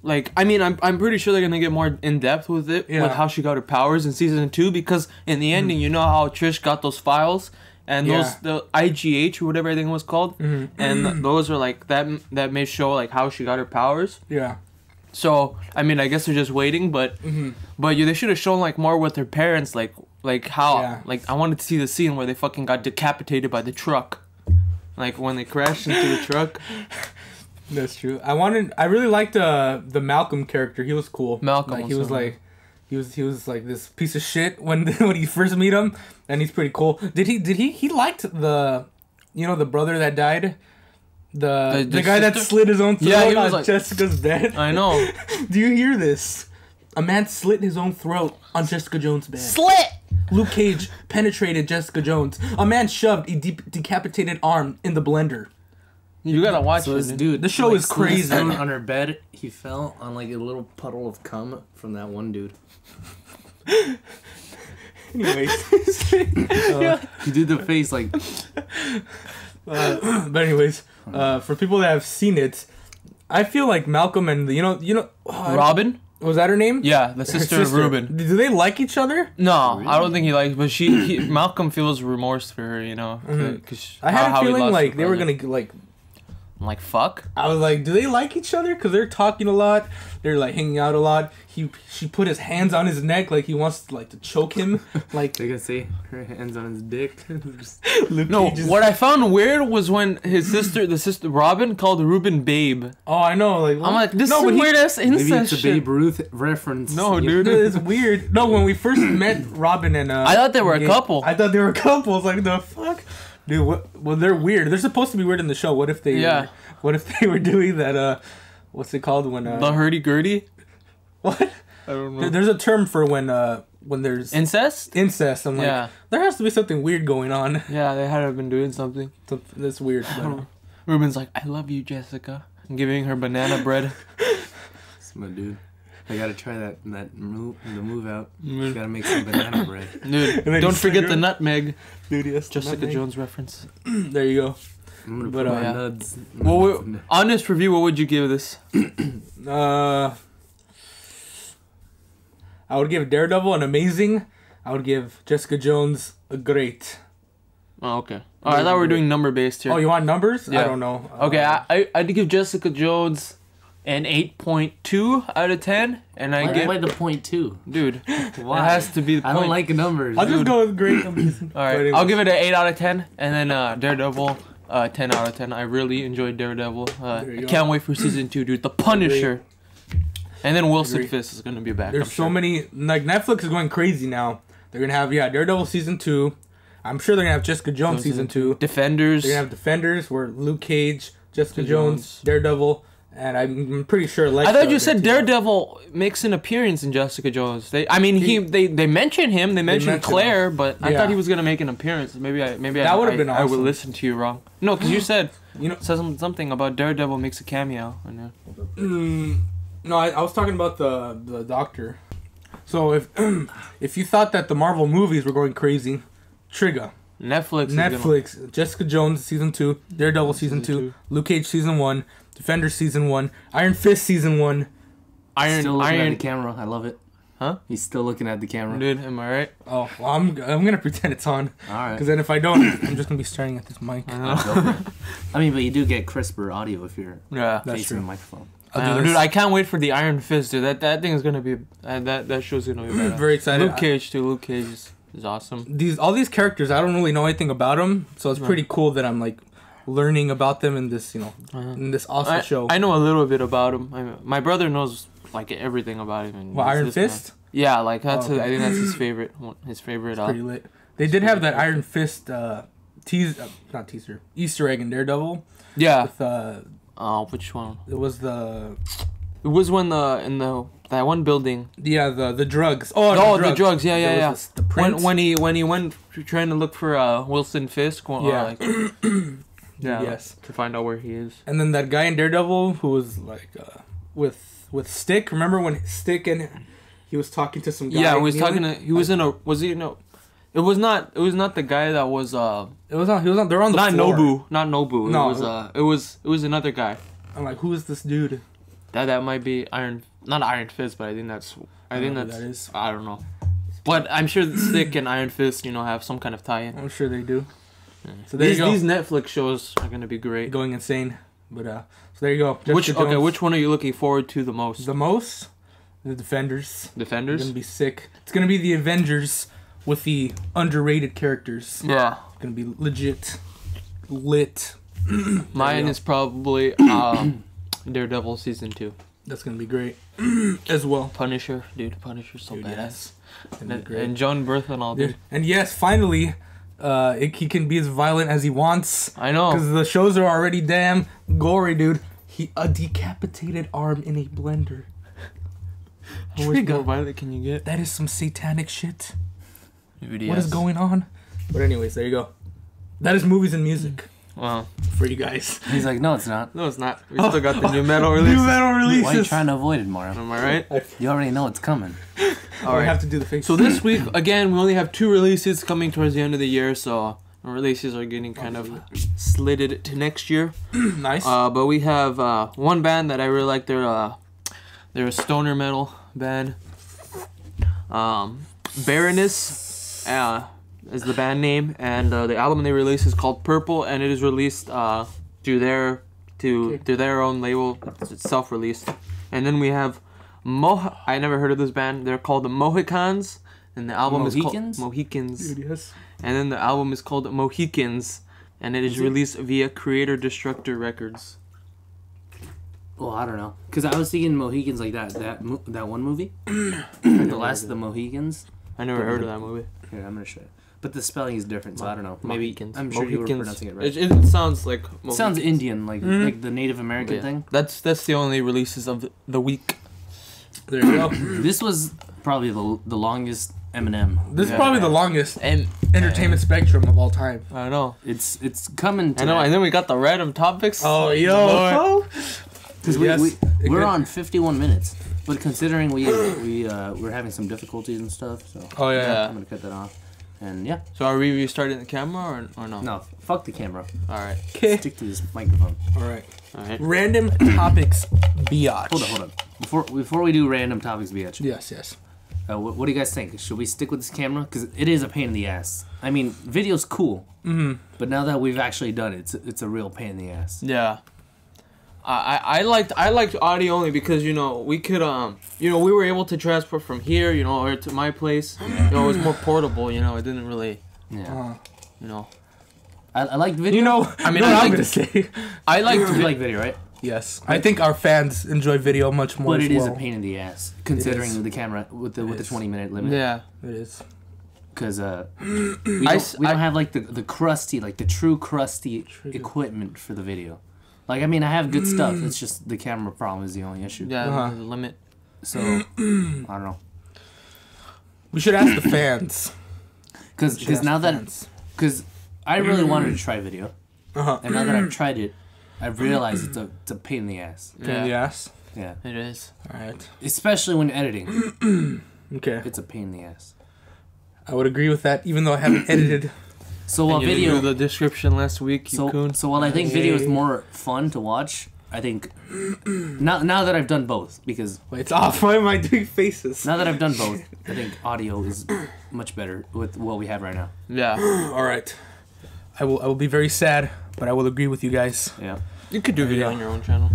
Like I mean, I'm I'm pretty sure they're gonna get more in depth with it Yeah. with how she got her powers in season two because in the ending, you know how Trish got those files and those the IGH or whatever I think it was called, Mhm. and those are like that that may show like how she got her powers. Yeah. So I mean, I guess they're just waiting, but hmm but you, they should have shown like more with her parents, like like how Yeah. like I wanted to see the scene where they fucking got decapitated by the truck, like when they crashed into the truck. [laughs] That's true. I wanted. I really liked uh, the Malcolm character. He was cool. Malcolm Like he was was like, he was he was like this piece of shit when [laughs] when you first meet him, and he's pretty cool. Did he did he he liked the, you know, the brother that died. The, The- the, the guy that slit his own throat Yeah, he was on like- Jessica's bed. I know. [laughs] Do you hear this? A man slit his own throat on Jessica Jones' bed. Slit. Luke Cage penetrated Jessica Jones. A man shoved a de- decapitated arm in the blender. You gotta watch So it. this dude. dude, The show like, is crazy. throat on her bed. He fell on like a little puddle of cum from that one dude. [laughs] Anyways. [laughs] Uh, He did the face like [laughs] Uh, [clears throat] but anyways, uh, for people that have seen it, I feel like Malcolm and the, you know you know uh, Robin. was that her name? Yeah, the Her sister, of Ruben. Do they like each other? No, I don't think he likes. But she, he, Malcolm feels remorse for her. You know, because I had a feeling like they were gonna like. I'm like fuck. I was like, do they like each other? Because they're talking a lot. They're like hanging out a lot. He she put his hands on his neck like he wants to, like to choke him. [laughs] Like they can see her hands on his dick. [laughs] Luke No, Cage is- what I found weird was when his sister, the sister Robin, called Ruben babe. Oh, I know. Like I'm like, this no, is but he- weird ass incest Maybe it's a. Babe Ruth reference. No, You- dude. It's [laughs] weird. No, when we first met Robin and uh, I thought they were a couple. I thought they were a couple. I was like, the fuck, dude. What? Well, they're weird. They're supposed to be weird in the show. What if they? Yeah. Were, what if they were doing that? Uh, what's it called when? Uh, the hurdy gurdy. what? I don't There- There's a term for when uh when there's Incest. incest. I'm like, Yeah, there has to be something weird going on. [laughs] yeah, they had to have been doing something. Something that's weird. but- Ruben's like, I love you, Jessica. I'm giving her banana bread. [laughs] It's my dude. I gotta try that that move the move out. Gotta make some banana [coughs] bread. Dude, don't forget the nutmeg. Dude, yes, Jessica nothing. Jones reference. [clears throat] There you go. I'm gonna But, put uh, my yeah. nuts. Well, we- honest review. What would you give this? [clears throat] Uh, I would give Daredevil an amazing. I would give Jessica Jones a great. Oh, okay. Oh, I thought we were doing number based here. Oh, you want numbers? Yeah. I don't know. Okay, Uh, I, I I'd give Jessica Jones an eight point two out of ten, and I I give get the point two. dude. [laughs] Why? It has to be the point. I don't like numbers. I'll just go with great. amazing. [laughs] All right, I'll give it an eight out of ten, and then uh, Daredevil, uh, ten out of ten. I really enjoyed Daredevil. Uh, I can't wait for season two, dude. The Punisher, and then Wilson Agree. Fisk is gonna be back. There's I'm so sure. many. Like Netflix is going crazy now. They're gonna have yeah Daredevil season two. I'm sure they're gonna have Jessica Jones Jones season season two. Defenders. They're gonna have Defenders where Luke Cage, Jessica Jessica Jones, Jones. Daredevil, and I'm pretty sure. I thought you said. Daredevil makes an appearance in Jessica Jones. They, I mean, he, He- they, they mentioned him. They mentioned mentioned Claire, but I Yeah. thought he was gonna make an appearance. Maybe I, maybe That I, would've I- been I would listen to you wrong. No, because you [gasps] said You know, said something about Daredevil makes a cameo. I know. Mm, no, I, I was talking about the the Doctor. So if [clears throat] if you thought that the Marvel movies were going crazy, Trigger, Netflix. is gonna- Netflix, Jessica Jones season two, Daredevil season, Season two, two. Luke Cage season one, Defender season one, Iron Fist season one. Iron, Still looking at Iron. the camera. I love it. Huh? He's still looking at the camera. Dude, am I right? Oh, well, I'm I'm gonna pretend it's on All right. because then if I don't, [coughs] I'm just gonna be staring at this mic. Uh, I mean, but you do get crisper audio if you're yeah. That's facing true. the microphone. I'll Uh, do dude. I can't wait for the Iron Fist, dude. That that thing is gonna be uh, that that show's gonna be [clears throat] badass. Very excited. Luke Cage too. Luke Cage is, is awesome. these all these characters, I don't really know anything about them, so it's Right. pretty cool that I'm like learning about them in this, you know, Uh-huh. in this awesome I, show. I know a little bit about him. I, my brother knows like everything about him. Well, Iron this man. Fist. Yeah, like that's Oh, his- I think that's his favorite. His favorite. Uh, pretty lit. They did have that Iron Fist uh, tease, uh, not teaser, Easter egg in Daredevil. yeah. With uh, Oh, which one? it was the It was when the in the that one building. yeah the the drugs. Oh, Oh, the drugs. Yeah, yeah, yeah. this- the print. When when he when he went trying to look for uh Wilson Fisk. Yeah. Like, [clears throat] yeah. Yes. To find out where he is. and then that guy in Daredevil who was like uh, with with Stick. Remember when Stick and he was talking to some guy. Yeah, he was kneeling. talking to. He was in a. Was he no? It was not. It was not the guy that was. uh It was not. He was on. They're on the Not floor. Nobu. Not Nobu. No. It was. uh It was. It was another guy. I'm like, who is this dude? That that might be Iron. Not Iron Fist, but I think that's. I, think don't know that's. that is. I don't know. But I'm sure Stick and Iron Fist, you know, have some kind of tie-in. I'm sure they do. So These, these Netflix shows are gonna be great. going insane. But uh, so there you go. Jessica which okay? Jones. Which one are you looking forward to the most? the most? The Defenders. It's Defenders. gonna be sick. It's gonna be the Avengers with the underrated characters. Yeah, It's gonna be legit, lit. [clears throat] mine is probably um, [coughs] Daredevil season two. That's gonna be great [clears throat] as well. Punisher, dude. Punisher's so Dude, badass. yes. It's And, and Jon Bernthal, dude. Dude. And yes, finally, uh, it, he can be as violent as he wants. I know. Because the shows are already damn gory, dude. He a decapitated arm in a blender. [laughs] How much Trigger. more violent can you get? That is some satanic shit. Dude, What is going on? But anyways, there you go. That is movies and music Wow. for you guys. He's like, no, it's not. No, it's not. We still got the new metal [laughs] release. New metal releases. Why are you trying to avoid it, Mario? Am I right? You already know it's coming. [laughs] All right. We have to do the face. So this week, again, we only have two releases coming towards the end of the year, so releases are getting kind of slitted to next year. [clears throat] nice. Uh, but we have uh, one band that I really like. They're uh, they're a stoner metal band. Um, Baroness uh, is the band name, and uh, the album they released is called Purple, and it is released uh, through their to Okay. through their own label. It's self-released. And then we have Mo. I never heard of this band. They're called the Mohicans, and the album Mohicans? is called Mohicans. Dude, yes. And then the album is called Mohicans, and it is, Is it? released via Creator Destructor Records. Well, I don't know, cause I was thinking Mohicans like that that mo- that one movie, [clears throat] the last of the Mohicans. I never heard of that movie. Here, I'm gonna show you. But the spelling is different, so I don't know. Maybe Mohicans. I'm sure you were Mohicans. pronouncing it right. It, it sounds like It sounds Indian, like Mhm. like the Native American Yeah. thing. That's that's the only releases of the, the week. There you go. [coughs] This was probably the the longest Eminem. This is Yeah. probably the longest And entertainment spectrum of all time. I know, It's it's coming. To I know, and then we got the random topics. Oh, yo. Because we, Yes, we, it we're could- on 51 minutes. But considering we we uh, we're having some difficulties and stuff, so Oh, yeah. Yeah. I'm gonna cut that off. And yeah, So are we restarting the camera or, or no? no, fuck the camera. All right, Okay. Stick to this microphone. All right. all right. Random [clears throat] topics, biatch. Hold on, hold on. Before before we do random topics, bitch. Yes, yes. Uh, what, what do you guys think? Should we stick with this camera? Because it is a pain in the ass. I mean, video's cool, Mm-hmm. but now that we've actually done it, it's it's a real pain in the ass. Yeah. I, I I liked I liked audio only because you know we could um you know we were able to transport from here you know or to my place you know it was more portable you know it didn't really Yeah, you know I, I like video. you know, I mean, you know I what I'm like- gonna say. I liked you [laughs] like video, right? yes, I think our fans enjoy video much more. But as it is well. a pain in the ass considering the camera with the with the 20 minute limit. yeah It is. because uh, [clears throat] we, don't, s- we don't I- have like the the crusty, like the true crusty True. equipment for the video. Like I mean, I have good stuff. It's just the camera problem is the only issue. yeah Uh-huh. there's a limit So [clears throat] I don't know, We should ask the fans. [clears throat] because We should ask now that fans. because I really wanted to try video, Uh-huh. and now that I've [clears throat] tried it, I've realized it's a it's a pain in the ass. Pain in the yeah ass. Yeah, it is All right. especially when editing, Okay. it's a pain in the ass. I would agree with that, even though I haven't edited. So while And you video, knew the description last week so coon so while I think video is more fun to watch, I think [clears throat] now now that I've done both because Wait, it's off. [laughs] Why am I doing faces? Now that I've done both, [laughs] I think audio is much better with what we have right now. yeah [clears throat] All right. I will. I will be very sad, but I will agree with you guys. Yeah. you could do video Yeah. on your own channel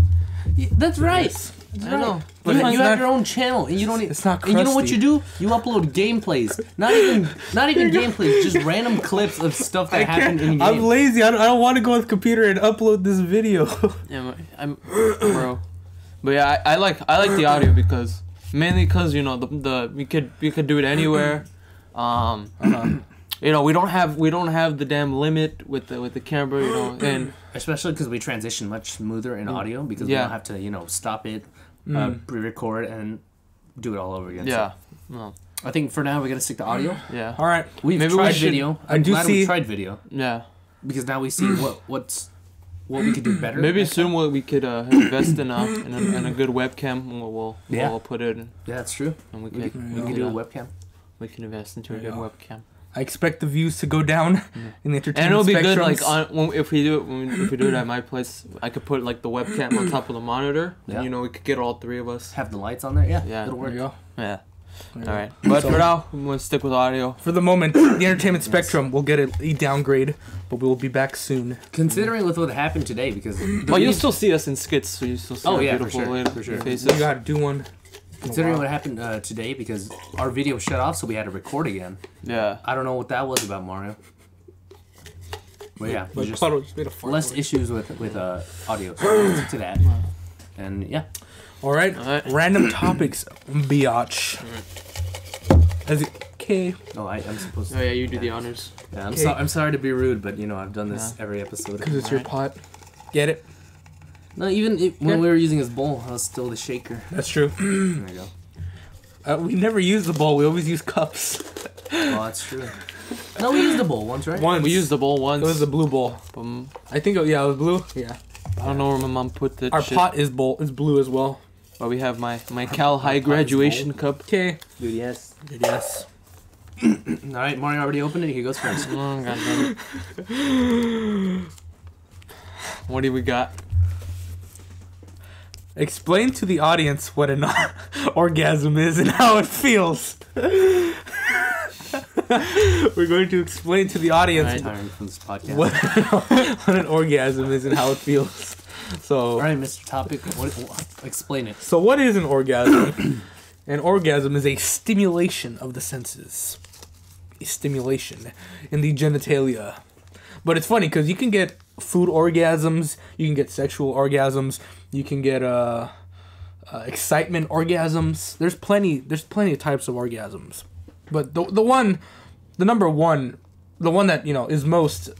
That's right. I know But But you, it's you not- have your own channel, and you don't. it's not Crusty. And you know what you do? You upload gameplays. Not even, not even [laughs] gameplays. Just random clips of stuff that I happened can't. in I'm lazy. I don't, I don't want to go on the computer and upload this video. [laughs] yeah I'm bro but yeah I, I like I like the audio because mainly because you know the the we could we could do it anywhere [clears throat] um Uh-huh. you know we don't have we don't have the damn limit with the with the camera you know and [clears throat] Especially because we transition much smoother in audio because we don't have to, you know, stop it, uh, Mm. pre-record, and do it all over again. yeah So no I think for now we're gonna stick to audio. yeah All right. We've Maybe we tried should- video. I I'm do glad we see- tried video yeah because now we see what [clears throat] what's what we could do better. Maybe next soon time. we'll, we could uh, invest in a, in a in a good webcam. We'll we'll, Yeah. we'll put it in, Yeah, that's true. and we We can we we can, do a webcam. we can invest into a good you go. webcam. I expect the views to go down in the entertainment spectrum. And it'll be good, like on when, if we do it when, if we do it at my place. I could put like the webcam on top of the monitor. Yeah. And, you know, we could get all three of us. Have the lights on there. Yeah, Yeah. it'll There work. you go. Yeah. There you All go. right. But So- for now, I'm gonna stick with audio. For the moment, the entertainment spectrum will get a, a downgrade, but we will be back soon. Considering with what happened today, because But you'll still see us in skits, so you still see Oh, our yeah, for beautiful sure, for sure. faces. We gotta do one. Considering Wow. what happened uh, today, because our video shut off, so we had to record again. Yeah. I don't know what that was about Mario. But yeah, Like, just just made a fart less noise. issues with with uh, audio so [clears throat] to that. And yeah, All right. All right. Random [clears throat] topics, biatch. As it, okay. oh, I, I'm supposed to. Oh yeah, you do the honors. Yeah, I'm, Okay. so, I'm sorry to be rude, but you know I've done this every episode. Because it's your pot. Get it? No, even if, when we were using his bowl, I was still the shaker. That's true. [clears throat] There you go. Uh, we never use the bowl. We always use cups. Oh, that's true. [laughs] No, we used the bowl once, right? Once We used the bowl once. It was the blue bowl. um, I think. It, yeah, it was blue. Yeah. I don't know where my mom put the Our shit, pot is bowl is blue as well. But we have my my Cal High graduation cup. Okay. Dude, yes. Yes. [clears throat] All right, Mario already opened it. He goes first. Oh god damn it. [laughs] What do we got? Explain to the audience what an [laughs] orgasm is and how it feels. [laughs] We're going to explain to the audience tiring from this podcast. what, [laughs] what an orgasm is and how it feels. So, All right, Mr. Topic, what, what, explain it. so what is an orgasm? [coughs] an orgasm is a stimulation of the senses, a stimulation in the genitalia. But it's funny because you can get food orgasms, you can get sexual orgasms, you can get uh, uh, excitement orgasms. There's plenty. There's plenty of types of orgasms, but the the one, the number one, the one that you know is most.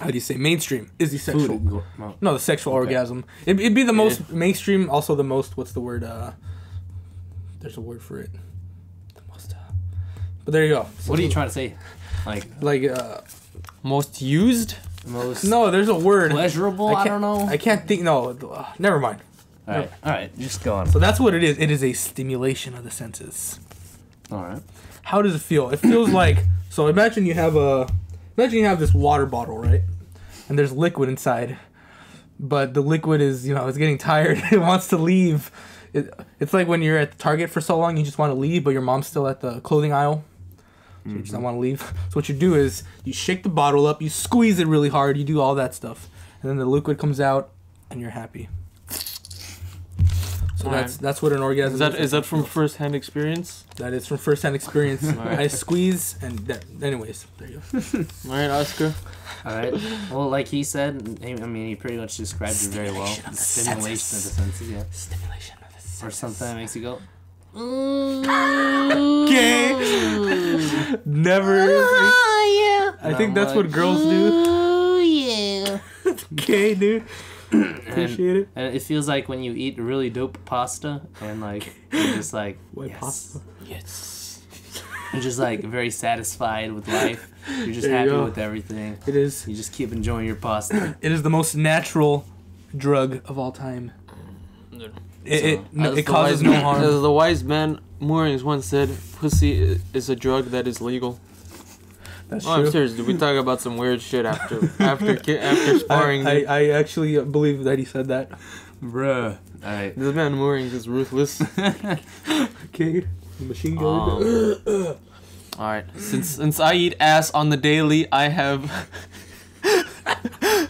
How do you say mainstream is the sexual. Food. No, the sexual orgasm. It, it'd be the most mainstream. Also, the most. What's the word? Uh, there's a word for it. The most. Uh, but there you go. What are you trying to say? Like Like, uh, Most used? Most no, there's a word. pleasurable? I, can't- don't know. I can't think. No, uh, never mind. all right, all right, just go on. So that's what it is. It is a stimulation of the senses. All right. How does it feel? It feels [clears throat] like so. Imagine you have a, imagine you have this water bottle, right? And there's liquid inside, but the liquid is you know it's getting tired. [laughs] it wants to leave. It, it's like when you're at Target for so long, you just want to leave, but your mom's still at the clothing aisle. So you just don't mm-hmm. want to leave. [laughs] So what you do is you shake the bottle up, you squeeze it really hard, you do all that stuff, and then the liquid comes out, and you're happy. So Alright. that's that's what an orgasm Is that is that from first hand experience? that is from first-hand experience. [laughs] Alright. I squeeze and that, anyways, there you go. [laughs] Alright, Oscar. All right. Well, like he said, I I mean, he pretty much described it very well. Stimulation of the senses. of the senses, yeah. Stimulation of the senses. Or senses. something that makes you go. Mm. Okay. [laughs] Never. Oh, I think that's what girls do. Oh yeah. [laughs] Okay, dude. Appreciate it. And it feels like when you eat really dope pasta and like you're just like [laughs] White yes. pasta. Yes. You're just like very satisfied with life. You're just There you happy go. with everything. It is. You just keep enjoying your pasta. It is the most natural drug of all time. Mm, Dude. It it, no, it causes no man- harm. As the wise man Moorings once said, "Pussy is a drug that is legal." That's true Oh, I'm serious. Did we talk about some weird shit after after after [laughs] sparring? I. I, I actually believe that he said that. Bruh. Alright. this man Moorings is ruthless. [laughs] Okay. Machine gun. Um, all right. Since since I eat ass on the daily, I have [laughs]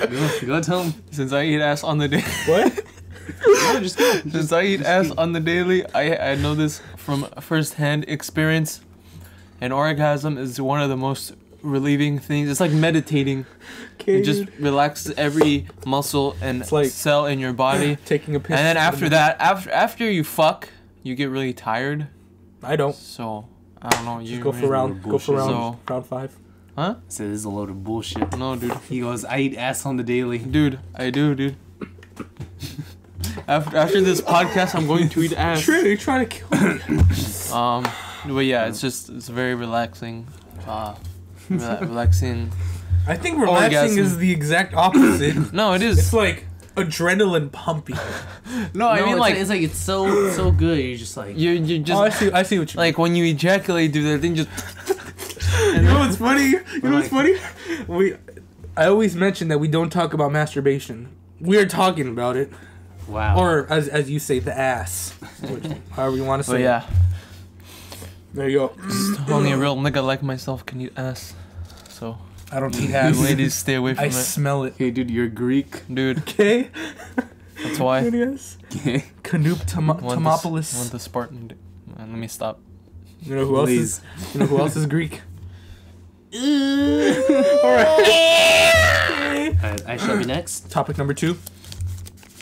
Go, go tell him. since I eat ass on the day. what? No, just go. Since I eat ass on the daily, I I know this from first-hand experience. An orgasm is one of the most relieving things. It's like meditating. Okay. It just relaxes every muscle and like- cell in your body. [clears throat] taking a piss. And then after that, after after you fuck, you get really tired. I don't. So I don't know. You Just go for round. Go for round. So- round five. Huh? So this is a load of bullshit. No, dude. He goes, I eat ass on the daily. Dude, I do, dude. After after this podcast, I'm going to eat ass. True. You're trying to kill me. [coughs] Um, but yeah, it's just it's very relaxing. Uh, rela- [laughs] relaxing I think relaxing Orgasm. is the exact opposite. [coughs] No, it is. it's like adrenaline pumping. [laughs] No, I no, mean it's like it's like it's so so good. You're just like you you just oh, I see. I see what you like when you ejaculate, dude. That thing just. [laughs] You know what's funny? You know what's like- funny? We, I always mention that we don't talk about masturbation. We are talking about it, wow. or as as you say, the ass, which, however you want to oh, say. But it. yeah, There you go. only a real nigga like myself can eat ass. So I don't eat you ass. ladies, stay away from I it, smell it. hey, dude, you're Greek. dude. [laughs] Okay. That's why. [laughs] Yes. Okay. Canoop Tom- Want this- Tomopolis. Want the Spartan? d- Man, let me stop. You know who else Please. is? You know who else is Greek? [laughs] Alright, I shall be next. Topic number two.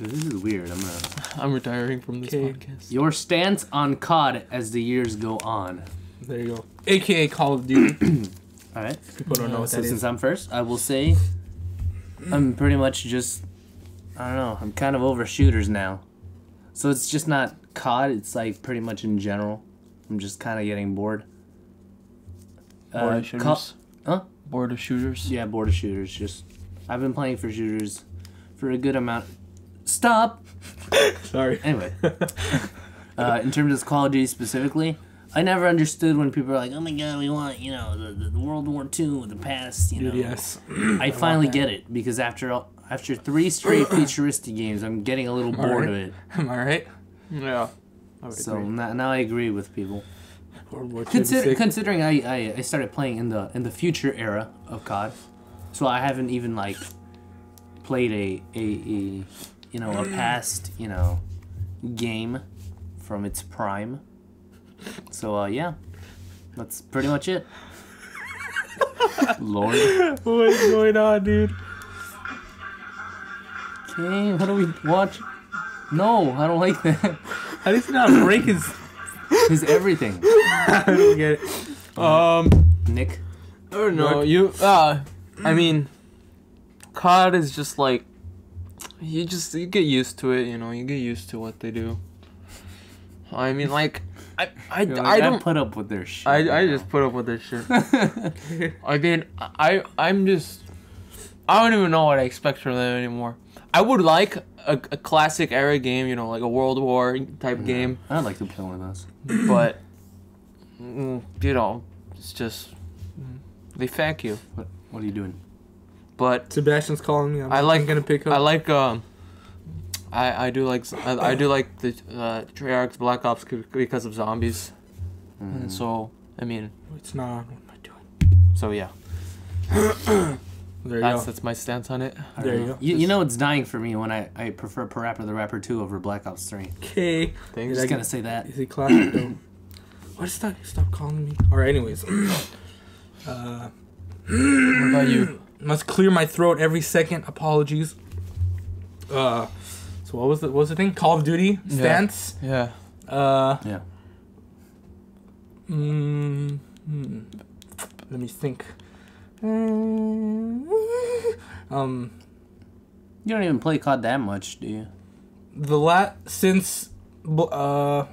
This is weird. I'm gonna. I'm retiring from this Okay. podcast. Your stance on COD as the years go on. There you go. AKA Call of Duty. [clears throat] All right. People don't know what So that since is. I'm first, I will say I'm pretty much just I don't know. I'm kind of over shooters now. So it's just not COD. It's like pretty much in general. I'm just kind of getting bored. Bored Uh, of shooters. Huh? Bored of shooters. Yeah, bored of shooters. Just I've been playing for shooters for a good amount. Stop. Sorry. Anyway, [laughs] uh, in terms of Call of Duty specifically, I never understood when people are like, "Oh my God, we want you know the, the, the World War II, the past." You know, yes. I finally get it because after all, after three straight [coughs] futuristic games, I'm getting a little bored of it. Am I right? Yeah. I So now, now I agree with people. World War Consider, considering I, I, I started playing in the in the future era of COD, so I haven't even like played a a, a you know a past you know game from its prime. So uh, yeah, that's pretty much it. [laughs] Lord. what is going on, dude? Okay, what do we watch? No, I don't like that. How does he not break his? It's everything. [laughs] I don't get it. Um. Nick. I don't You. Uh. I mean, COD is just like you just you get used to it. You know, you get used to what they do. I mean, like I I, like, I don't. put up with their shit. I, I just put up with this shit. [laughs] I mean, I I'm just I don't even know what I expect from them anymore. I would like a, a classic era game, you know, like a World War type game. I'd like to play with us. but mm, you know, it's just they thank you. What What are you doing? But Sebastian's calling me. I'm, I like I'm gonna pick up. I like um. I, I do like I do like the uh, Treyarch's Black Ops because of zombies, Mm. and so I mean It's not on. What am I doing? so yeah There you that's go. that's my stance on it. There you go. You, you know it's dying for me when I, I prefer Parappa the Rapper 2 over Black Ops 3. Okay. I'm just I gonna get- say that. Is he classic though? [coughs] Why does stop stop calling me? All right. Anyways. [coughs] uh, What about you? [coughs] must clear my throat every second. Apologies. Uh, so what was the what was the thing? Call of Duty stance. Yeah. Uh, Yeah. mm, hmm. let me think. [laughs] Um, You don't even play COD that much, do you? the last since uh,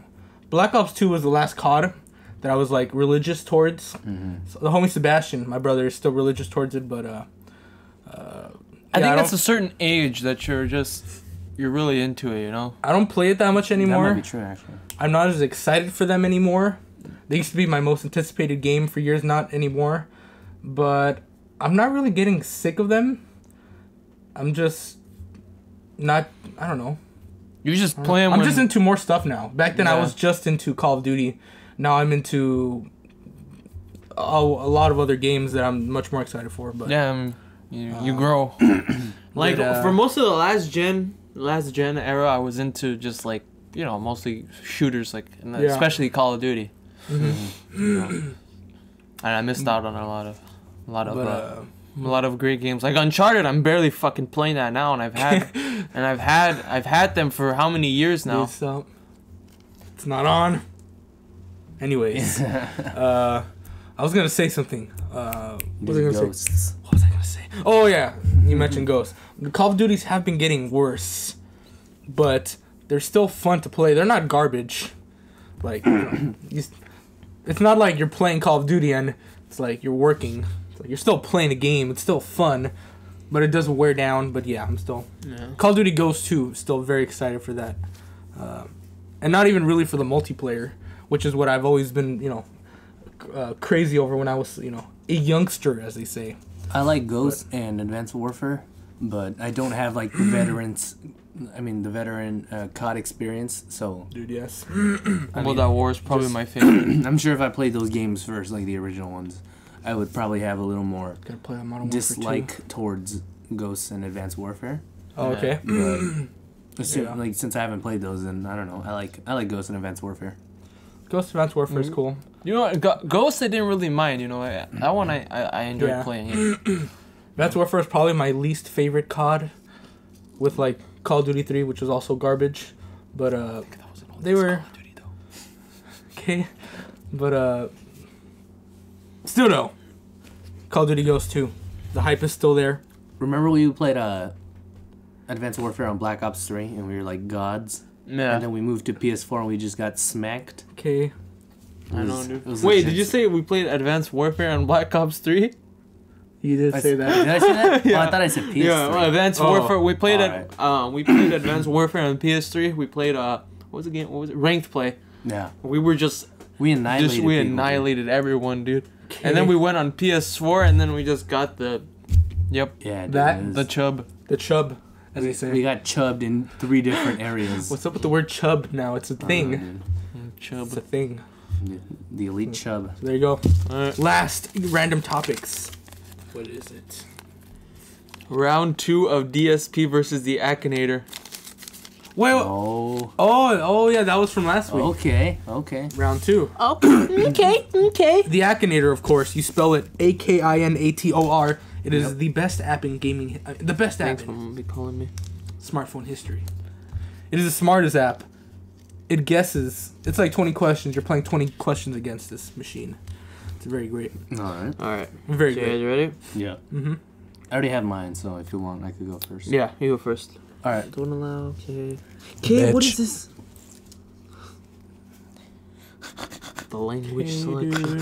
Black Ops Two was the last COD that I was like religious towards. So the homie Sebastian, my brother, is still religious towards it, but uh, uh I yeah, think it's don't- a certain age that you're just you're really into it, you know. I don't play it that much anymore. That might anymore. be true, actually. I'm not as excited for them anymore. They used to be my most anticipated game for years, not anymore. But I'm not really getting sick of them. I'm just not. I don't know. You just play them. I'm when, just into more stuff now. Back then, I was just into Call of Duty. Now I'm into a, a lot of other games that I'm much more excited for. But yeah, um, you, you grow. [clears throat] like But, uh, for most of the last gen, last gen era, I was into just like you know mostly shooters, like and Yeah. especially Call of Duty, Mhm. [clears throat] and I missed out on a lot of, a lot of, but uh, uh, a lot of great games. Like Uncharted, I'm barely fucking playing that now, and I've had, [laughs] and I've had, I've had them for how many years now? it's, uh, it's not on. Anyways, [laughs] uh, I was gonna say something. Uh, what was I gonna? Ghosts. What was I gonna say? Oh yeah, you mentioned Ghosts. The Call of Duties have been getting worse, but they're still fun to play. They're not garbage. Like, you know, [clears throat] you s- it's not like you're playing Call of Duty and it's like you're working It's like you're still playing a game. It's still fun, but it doesn't wear down. But yeah, I'm still Yeah. Call of Duty Ghost 2. Still very excited for that, uh, and not even really for the multiplayer, which is what I've always been you know uh, crazy over when I was you know a youngster, as they say. I like Ghost and Advanced Warfare, but I don't have like the [clears throat] veterans. I mean, the veteran uh, COD experience. So Dude, yes. [clears throat] I World mean, at War is probably my favorite. [clears throat] I'm sure if I played those games first, like the original ones, I would probably have a little more Gonna play Modern Warfare 2. dislike towards Ghosts and Advanced Warfare. Oh, okay. But assume- Yeah. like since I haven't played those, then I don't know. I like I like Ghosts and Advanced Warfare. Ghost Advanced Warfare Mm-hmm. is cool. You know, what? Go- Ghost I didn't really mind. You know, I, that one I I, I enjoyed Yeah. playing. It. Advanced Warfare is probably my least favorite COD, with like Call of Duty 3, which was also garbage. But uh, they were [laughs] okay. But uh, still though, Call of Duty Ghost 2, the hype is still there. Remember when we played uh, Advanced Warfare on Black Ops 3 and we were like gods, and then we moved to PS4 and we just got smacked. Okay, It I know, dude. Wait, did you say we played Advanced Warfare on Black Ops Three? you did I say that. Did I say that? [laughs] Oh, I thought I said PS3. Yeah, well, Advanced Oh, Warfare. We played alright. at uh, we played Advanced Warfare on PS3. We played uh, what was the game? What was it? Ranked play. yeah. We were just We annihilated. just we people, dude. annihilated everyone, dude. And then we went on PS4, and then we just got the, yep, Yeah, dude, That- the chub. the chub, as they say. we got chubbed in three different areas. What's up with the word chub now? It's a thing. know. Chub. It's a thing. The, the elite chub. So there you go. Alright. Last random topics. What is it? Round two of DSP versus the Akinator. Wait. Oh. Oh, oh yeah, that was from last week. Okay. Okay. Round two. Oh, [clears throat] okay, okay. The Akinator, of course. You spell it A K I N A T O R. It is Yep. the best app in gaming. Uh, the best app Thanks for in be calling me. smartphone history. It is the smartest app. It guesses. It's like 20 questions. You're playing 20 questions against this machine. It's very great. All right. All right. Very Okay, great. you ready? Yeah. Mm-hmm. I already have mine, so if you want, I could go first. Yeah, you go first. All right. Don't allow. Okay. Okay, what is this? The language selection.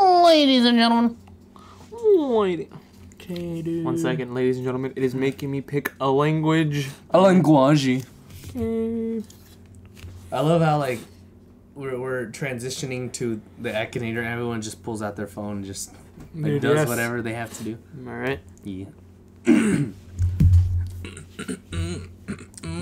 Ladies and gentlemen. Wait. Okay, dude. One second, ladies and gentlemen. It is making me pick a language. A language. Okay. I love how like we're, we're transitioning to the Akinator everyone just pulls out their phone and just like, Dude, does yes. whatever they have to do. All right. Yeah. [clears throat] [clears throat] [clears throat]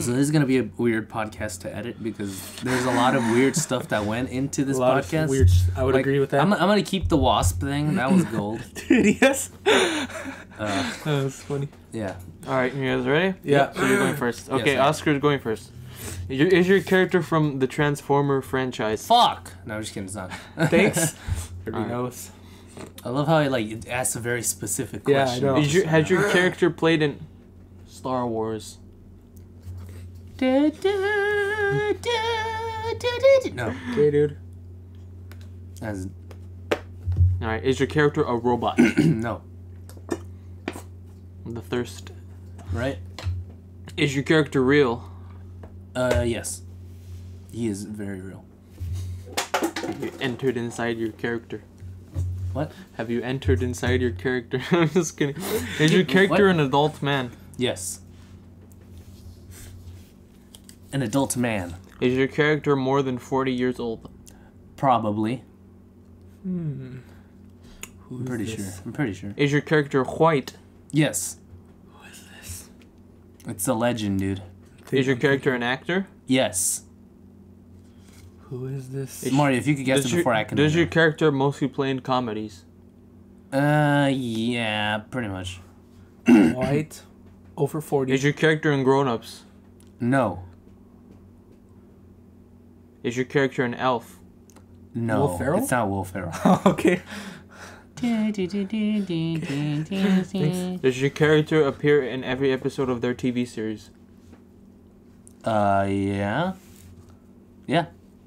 so this is gonna be a weird podcast to edit because there's a lot of weird stuff that went into this A lot podcast. of weird. I would Like, agree with that. I'm, I'm gonna keep the wasp thing. That was gold. [laughs] Dude, yes. [laughs] Uh, That was funny. yeah. All right, you guys ready? Yeah. So you're going first. [clears throat] Okay, Yes, I. Oscar's going first. Is your, is your character from the Transformer franchise? Fuck. No, I'm just kidding. It's not. [laughs] Thanks. Everybody Alright. knows. I love how he like asks a very specific question. Yeah, I question. know. Is your, has your character played in Star Wars? No. Okay, dude. As All right. Is your character a robot? no. the thirst. Right? Is your character real? Uh, yes. He is very real. Have you entered inside your character? What? Have you entered inside your character? I'm just kidding. Is your character an adult man? Yes. An adult man. Is your character more than 40 years old? Probably. Hmm. I'm pretty sure. I'm pretty sure. Is your character white? Yes. Who is this? It's a legend, dude. Is your character an actor? Yes. Who is this? Mario, if you could guess Does it your, before I can. does your character mostly play in comedies? Uh, yeah, pretty much. White. [clears throat] Over 40. Is your character in Grown Ups? No. Is your character an elf? No. Will Ferrell? It's not Will Ferrell. okay. Does your character appear in every episode of their TV series? uh, yeah. Yeah.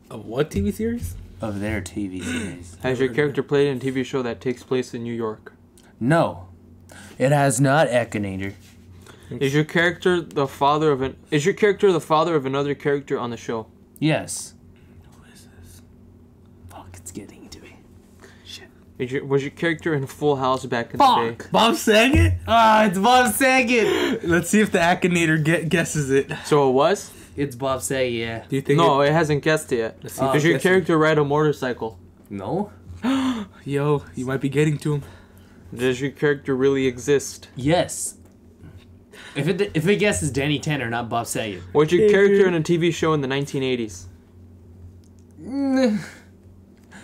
Of what TV series? Of their TV [clears throat] series. Has your character played in a TV show that takes place in New York? No. It has not Akinator. Is your character the father of an Is your character the father of another character on the show? Yes. Who is this? Fuck, it's getting to me. Is your, was your character in Full House back in the day? Bob Saget. Ah, it's Bob Saget. Let's see if the Akinator get, guesses it. So it was? It's Bob Saget. Yeah. Do you think? No, It, it hasn't guessed it yet. Let's see if Does your guesses it. character ride a motorcycle? No. [gasps] Yo, you might be getting to him. Does your character really exist? Yes. If it if it guesses Danny Tanner, not Bob Saget. Was your character in a TV show in the 1980s?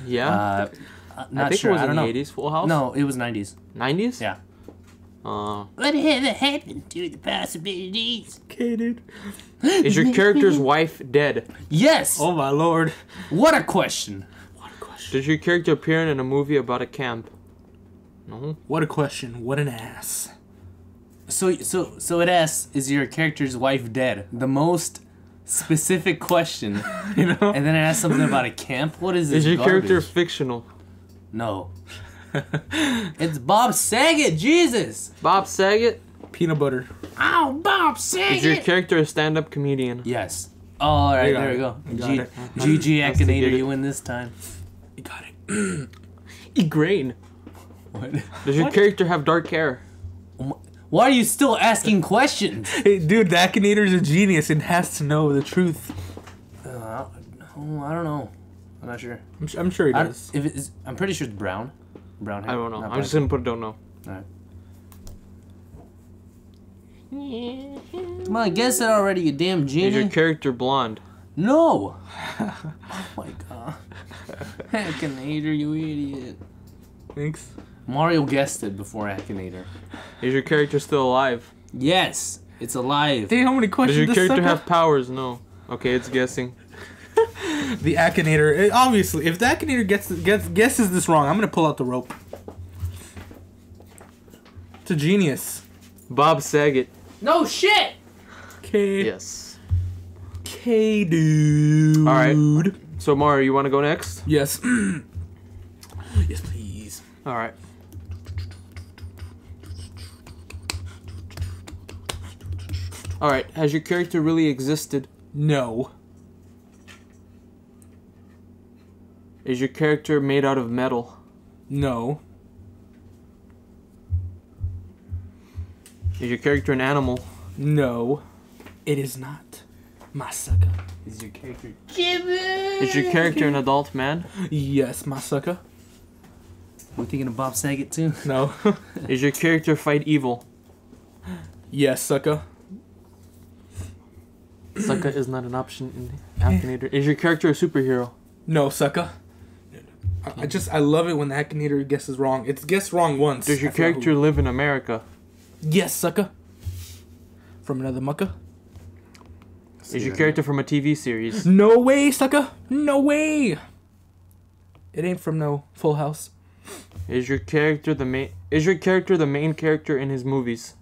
Yeah? Uh, uh, not I think sure. it was I in the know. 80s, Full House? No, it was 90s. 90s? Yeah. Uh, Whatever happened to the possibilities? Okay, dude. [gasps] is your character's wife dead? Yes. Oh my lord. What a question. What a question. Does your character appear in a movie about a camp? No. What a question. What an ass. So so so it asks, is your character's wife dead? The most specific question, [laughs] You know? and then it asks something about a camp. What is this? Is your garbage? character fictional? No. it's Bob Saget. Jesus. Bob Saget? Peanut butter. Oh, Bob Saget. Is your character a stand-up comedian? Yes. Oh, all right, You got there we go. G- GG Has Akinator, you win this time. You got it. [clears throat] Igraine. What? Does your character have dark hair? Why are you still asking questions? [laughs] Hey, dude, the Akinator's a genius and has to know the truth. Uh, I don't know. I'm not sure. I'm, su- I'm sure he I, does. if it's, I'm pretty sure it's brown. Brown hair. I don't know. I'm just gonna put don't know. Alright. Come on, guess it already, you damn Is your character blonde? no. [laughs] oh my god. Akinator, you idiot. Thanks. Mario guessed it before Akinator. Is your character still alive? Yes, it's alive. Hey, how many questions Does questions your character sucker? have powers? No. Okay, it's guessing. [laughs] The Akinator. eh, Obviously, if the Akinator gets, gets guesses this wrong, I'm gonna pull out the rope. It's a genius. Bob Saget. No shit! Okay. Yes. Okay, dude. All right. So Mario, you want to go next? Yes. [clears throat] yes, please. All right. All right. Has your character really existed? No. Is your character made out of metal? No. Is your character an animal? No. It is not. Masaka. Is your character? Is your character an adult man? Yes, Masaka. We're thinking of Bob Saget too. No. [laughs] Is your character fight evil? yes, sucker. Sucka is not an option in Akinator. Is your character a superhero? No, sucker. I, I just I love it when the Akinator guesses wrong. It's guessed wrong once. Does your I forgot who. character live in America? Yes, sucker. From another mucker. Is your character from a TV series? No way, sucker. No way. It ain't from no Full House. Is your character the main? Is your character the main character in his movies?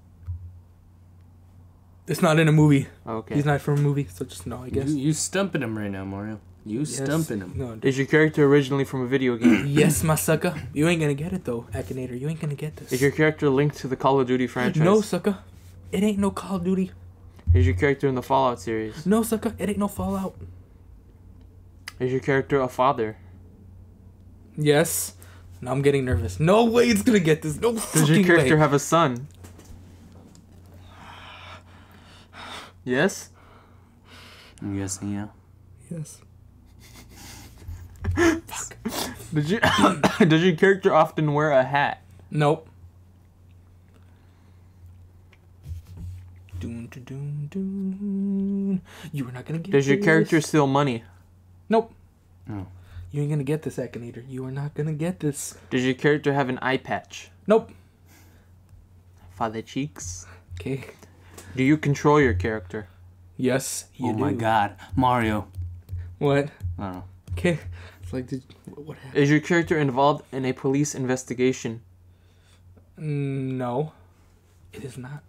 It's not in a movie. Okay. He's not from a movie, so just no, I guess. You, you stumping him right now, Mario. You Yes. stumping him. No. Is your character originally from a video game? [clears throat] yes, my sucker. You ain't gonna get it though, Akinator. You ain't gonna get this. Is your character linked to the Call of Duty franchise? no, sucker. It ain't no Call of Duty. Is your character in the Fallout series? No, sucker. It ain't no Fallout. Is your character a father? Yes. Now I'm getting nervous. No way it's gonna get this. No Does fucking your character way. have a son? Yes. I'm guessing, yeah. yes. Did you? [coughs] Does your character often wear a hat? Nope. Doon, doon, doon, doon. You are not gonna get Does your this. character steal money? Nope. No. You ain't gonna get this, Akinator. You are not gonna get this. Does your character have an eye patch? Nope. Father cheeks. Okay. Do you control your character? Yes, you oh do. my god. Mario. What? I don't know. Okay. It's like, did, what what happened? Is your character involved in a police investigation? No. It is not.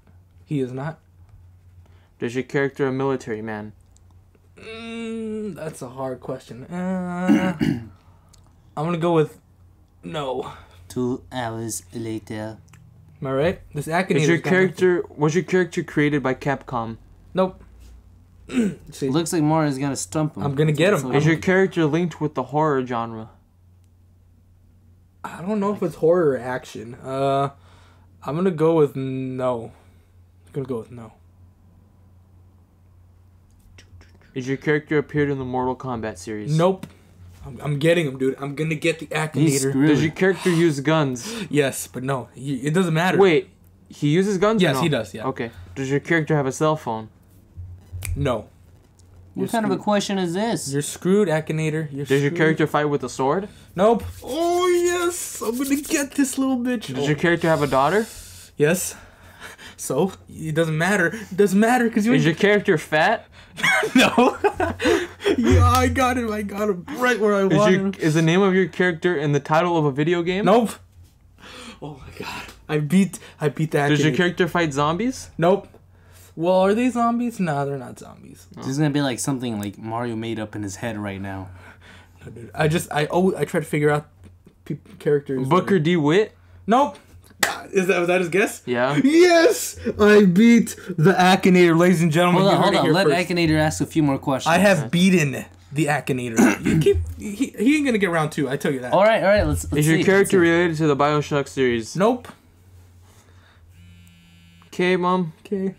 He is not. Does your character a military man? Mm, that's a hard question. Uh, [coughs] I'm gonna go with no. Two hours later. Am I right? This Akinator. Is your character was your character created by Capcom? Nope. [clears throat] See, Looks like Mario's gonna stump him. I'm gonna get him. So- Is your character linked with the horror genre? I don't know if it's horror or action. Uh, I'm gonna go with no. I'm gonna go with no. Is your character appeared in the Mortal Kombat series? Nope. I'm, I'm getting him, dude. I'm gonna get the He's Akinator. Does your character use guns? [laughs] Yes, but no. y- It doesn't matter. Wait, he uses guns? or Yes, no? he does, yeah. Okay. Does your character have a cell phone? No. What kind of a question is this? You're screwed, Akinator. You're Does your character fight with a sword? Nope. Oh yes, I'm gonna get this little bitch. Does your character have a daughter? Yes. [laughs] So it doesn't matter. It doesn't matter because you. Is your character fat? [laughs] no. [laughs] yeah, I got him. I got him right where I Is, want your, him. is the name of your character in the title of a video game? Nope. Oh my god. I beat. I beat that. Does your character fight zombies? Nope. Well, are they zombies? No, they're not zombies. This is gonna be like something like Mario made up in his head right now. No, dude. I just. I. Oh. I try to figure out pe- characters. Booker DeWitt? Nope. Is that was that his guess? Yeah. Yes, I beat the Akinator, ladies and gentlemen. Hold on, hold on. Let first. Akinator ask a few more questions. I have beaten the Akinator. you [clears throat] keep. He, he ain't gonna get round two. I tell you that. All right, all right. Let's. let's Is your see, let's character see. related to the Bioshock series? Nope. Okay, mom. Okay.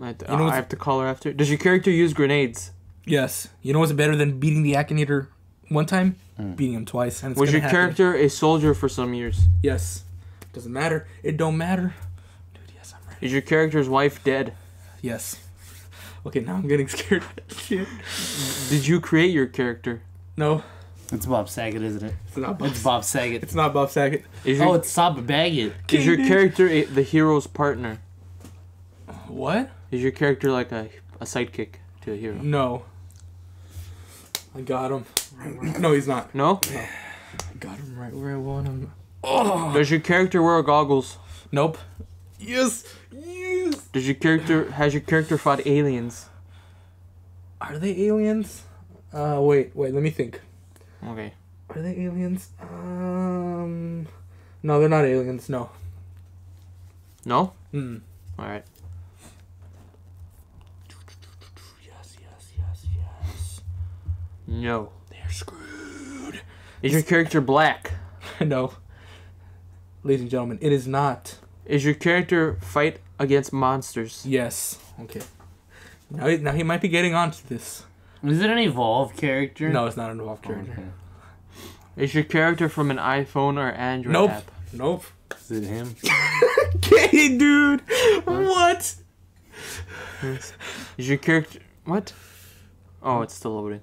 I have, to, You know I have to call her after. Does your character use grenades? Yes. You know what's better than beating the Akinator one time? Mm. Beating him twice. And it's Was your happen. character a soldier for some years? Yes. Doesn't matter. It don't matter. Dude, yes, I'm ready. Is your character's wife dead? Yes. Okay, now I'm getting [laughs] scared. Did you create your character? No, It's Bob Saget, isn't it? it's not Bob. It's Bob Saget. It's not Bob Saget. Is your, Oh, it's Bob Baggett. is your character a, the hero's partner? What? Is your character like a, a sidekick to a hero? No. I got him. No, he's not. No? I got him right where I want him. Oh. Does your character wear goggles? Nope. Yes. Yes. Does your character has your character fought aliens? Are they aliens? Uh, wait, wait. Let me think. Okay. Are they aliens? Um, no, they're not aliens. No. No? Mm. All right. Yes, yes, yes, yes. No. They're screwed. Is your character black? [laughs] no. Ladies and gentlemen, it is not. Is your character fight against monsters? Yes. Okay. Now, he- now he might be getting onto this. Is it an evolved character? No, it's not an involved character. Okay. Is your character from an iPhone or Android Nope. app? Nope. Is it him? [laughs] Okay, dude. What? Is your character what? Oh, it's still loading.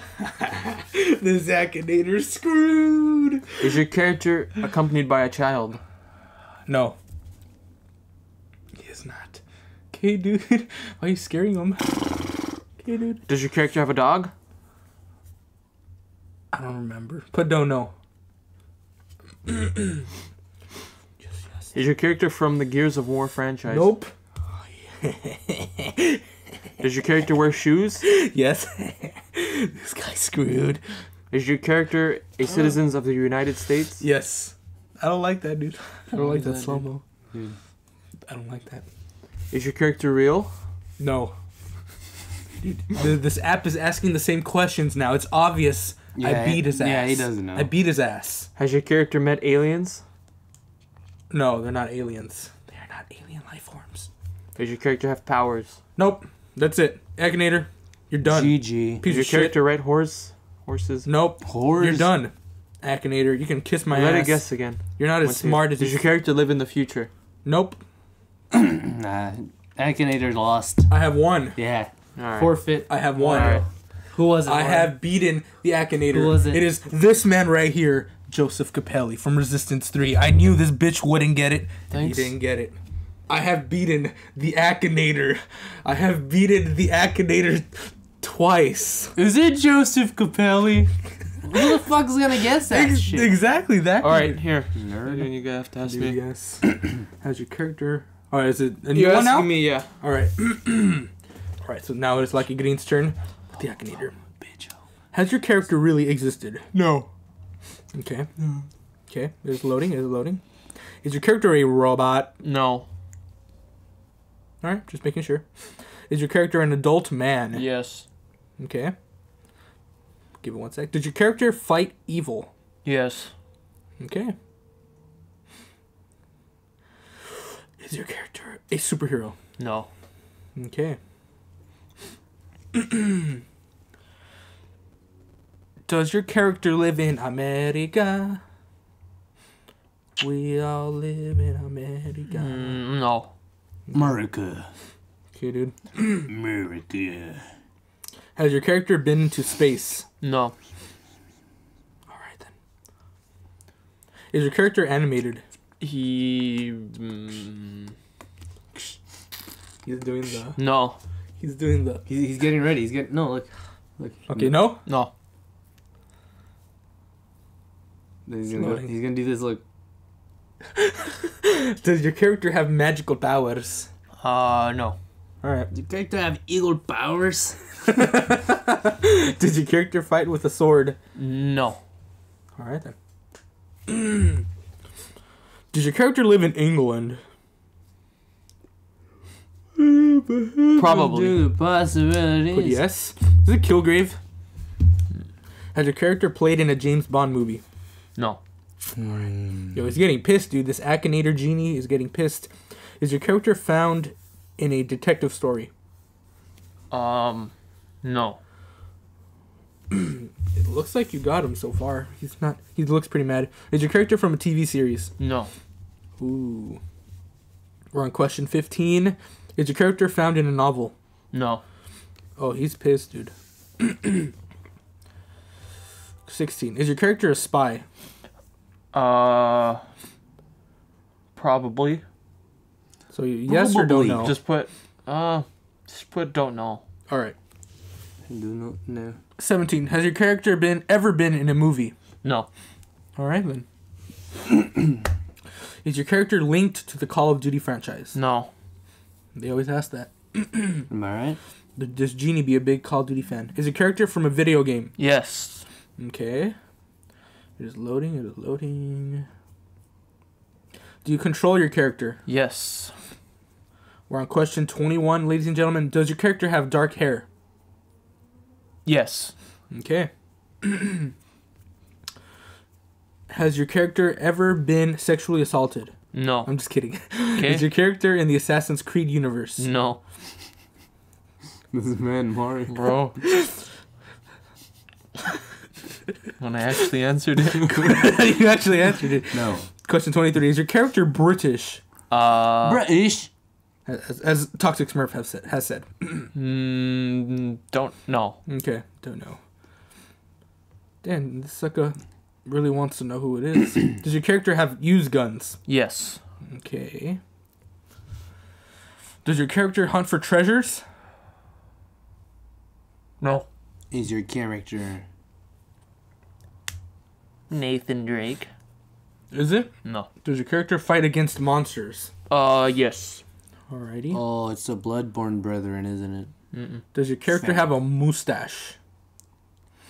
[laughs] The Zakinator's screwed. Is your character accompanied by a child? No. He is not. Okay, dude. [laughs] Why are you scaring him? [gasps] Okay, dude. Does your character have a dog? I don't remember. But don't know. yes, yes. Is your character from the Gears of War franchise? Nope. [laughs] Does your character wear shoes? [laughs] Yes. [laughs] this guy's screwed. Is your character a citizen of the United States? Yes. I don't like that, dude. I don't like that that, slow mo. Dude. I don't like that. Is your character real? No. Dude, th- this app is asking the same questions now. It's obvious. I Yeah, beat his ass. yeah, he doesn't know. I beat his ass. Has your character met aliens? No, they're not aliens. They're not alien life forms. Does your character have powers? Nope. That's it. Akinator, you're done. GG. Piece your of shit. character ride horse horses? Nope. Horse. You're done. Akinator, you can kiss my Let ass. it guess again. You're not as Once you- smart as Does you. your character live in the future? Nope. [clears throat] Nah. Akinator lost. I have one. Yeah. All right. Forfeit. I have one. Alright. Who was it? I Lauren? have beaten the Akinator. Who was it? It is this man right here, Joseph Capelli from Resistance 3. I knew this bitch wouldn't get it. Thanks. He didn't get it. I have beaten the Akinator. I have beaten the Akinator twice. Is it Joseph Capelli? Who the fuck is gonna guess that Ex- shit? Exactly that. All right, here. Nerd. and You're gonna have to ask Dude, me. yes. [clears throat] How's your character? All right, is it a new You're one now? asking me, yeah. All right. [clears throat] All right, so now it's Lucky Green's turn. with The Akinator. Oh. Has your character really existed? No. Okay. Okay, it's loading. It's loading. Is your character a robot? No. All right, just making sure. Is your character an adult man? Yes. Okay. Give it one sec. Did your character fight evil? Yes. Okay. Is your character a superhero? No. Okay. [clears throat] Does your character live in America? We all live in America. Mm, no. America. Okay, dude. America. Has your character been to space? No. All right then. Is your character animated? He. Mm, He's doing the. no. He's doing the. He's, he's getting ready. He's getting no look. Look. Okay, no. No. He's gonna go, he's gonna do this. Look. [laughs] Does your character have magical powers? Uh, no. All right. Does your character have eagle powers? [laughs] Does your character fight with a sword? No. All right then. [clears throat] Does your character live in England? Probably. Possibilities. Put yes. Is it Kilgrave? Has your character played in a James Bond movie? No. Yo, he's getting pissed, dude. This Akinator genie is getting pissed. Is your character found in a detective story? Um, no. [clears throat] It looks like you got him so far. He's not. He looks pretty mad. Is your character from a TV series? No. Ooh. We're on question 15. Is your character found in a novel? No. Oh, he's pissed, dude. [clears throat] 16. Is your character a spy? Uh, probably. So you- yes or don't know? Just put. Uh, just put don't know. All right. Do not know. 17. Has your character been ever been in a movie? No. All right then. [clears throat] Is your character linked to the Call of Duty franchise? No. They always ask that. [clears throat] Am I right? Does Genie be a big Call of Duty fan? Is a character from a video game? Yes. Okay. It is loading. It is loading. Do you control your character? Yes. We're on question 21, ladies and gentlemen. Does your character have dark hair? Yes. Okay. [clears throat] Has your character ever been sexually assaulted? No. I'm just kidding. [laughs] Okay. Is your character in the Assassin's Creed universe? No. This is man Mario. Bro. [laughs] [laughs] when I actually answered it. [laughs] you actually answered it. No. Question 23. Is your character British? Uh, British. As, as Toxic Smurf have said, has said. [clears throat] mm, don't know. Okay, don't know. Dan, this sucker really wants to know who it is. [clears throat] Does your character have used guns? Yes. Okay. Does your character hunt for treasures? No. Is your character Nathan Drake. Is it? No. Does your character fight against monsters? Uh, yes. Alrighty. Oh, it's the Bloodborne Brethren, isn't it? Does your character have a mustache?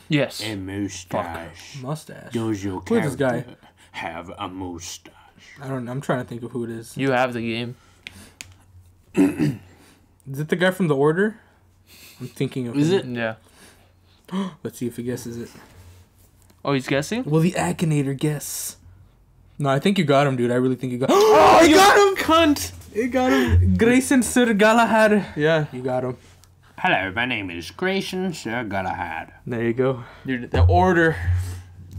Yes. A mustache. Mustache. Does your Who is this guy? character have a mustache? I don't. I'm trying to think of who it is. You have the game. [clears throat] Is it the guy from the Order? I'm thinking of. Is him. it? Yeah. [gasps] Let's see if he guesses it. Oh, he's guessing? Will the Akinator guess? No, I think you got him, dude. I really think you got. [gasps] oh, [gasps] you got him, cunt! You got him, Grayson Sir Galahad. Yeah. You got him. Hello, my name is Grayson Sir Galahad. There you go. Dude, the order.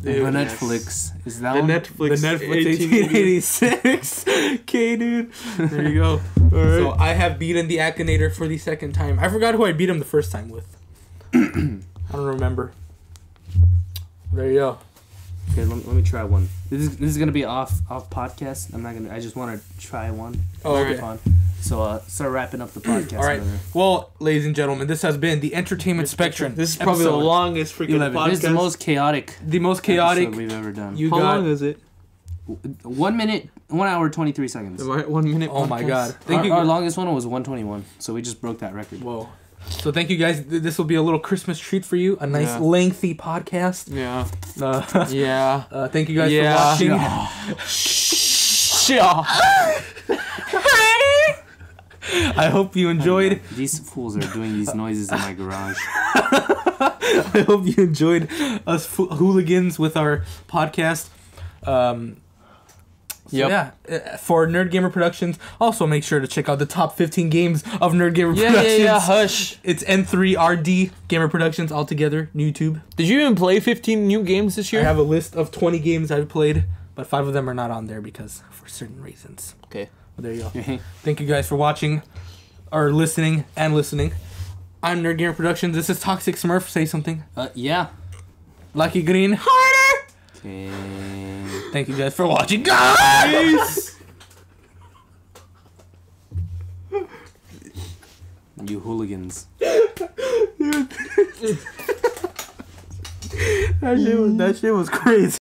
The Dude, Netflix. Is that The one? Netflix. the Netflix 1886. okay, [laughs] dude. There you go. So I have beaten the Akinator for the second time. I forgot who I beat him the first time with. [clears throat] I don't remember. There you go. Okay, let me, let me try one. This is this is gonna be off off podcast. I'm not gonna. I just want to try one. Oh, okay. fun. So uh, start wrapping up the [clears throat] podcast. All right. brother. Well, ladies and gentlemen, this has been the Entertainment Spectrum. This is probably the longest freaking Eleven. podcast. This is the most chaotic, the most chaotic. we've ever done. You How got. long is it? one minute, one hour, twenty three seconds. Am One minute. Oh my podcast? god. Thank Our, you. our longest one was one twenty one. So we just broke that record. Whoa. So thank you guys. This will be a little Christmas treat for you. A nice Yeah. lengthy podcast. Yeah. Uh, [laughs] Yeah. uh, thank you guys Yeah. for watching. Yeah. [laughs] I hope you enjoyed. These fools are doing these noises in my garage. [laughs] I hope you enjoyed us fo- hooligans with our podcast. Um, so Yep. yeah, uh, for Nerd Gamer Productions. Also, make sure to check out the top 15 games of Nerd Gamer Yeah, yeah, Productions. yeah. Hush. It's N3RD Gamer Productions all together. YouTube. Did you even play 15 new games this year? I have a list of 20 games I've played, but five of them are not on there because for certain reasons. Okay. But there you go. [laughs] Thank you guys for watching, or listening and listening. I'm Nerd Gamer Productions. This is Toxic Smurf. Say something. Uh, yeah. Lucky Green. Harder. Okay. Thank you guys for watching, guys. You hooligans. [laughs] that, shit was, that shit was crazy.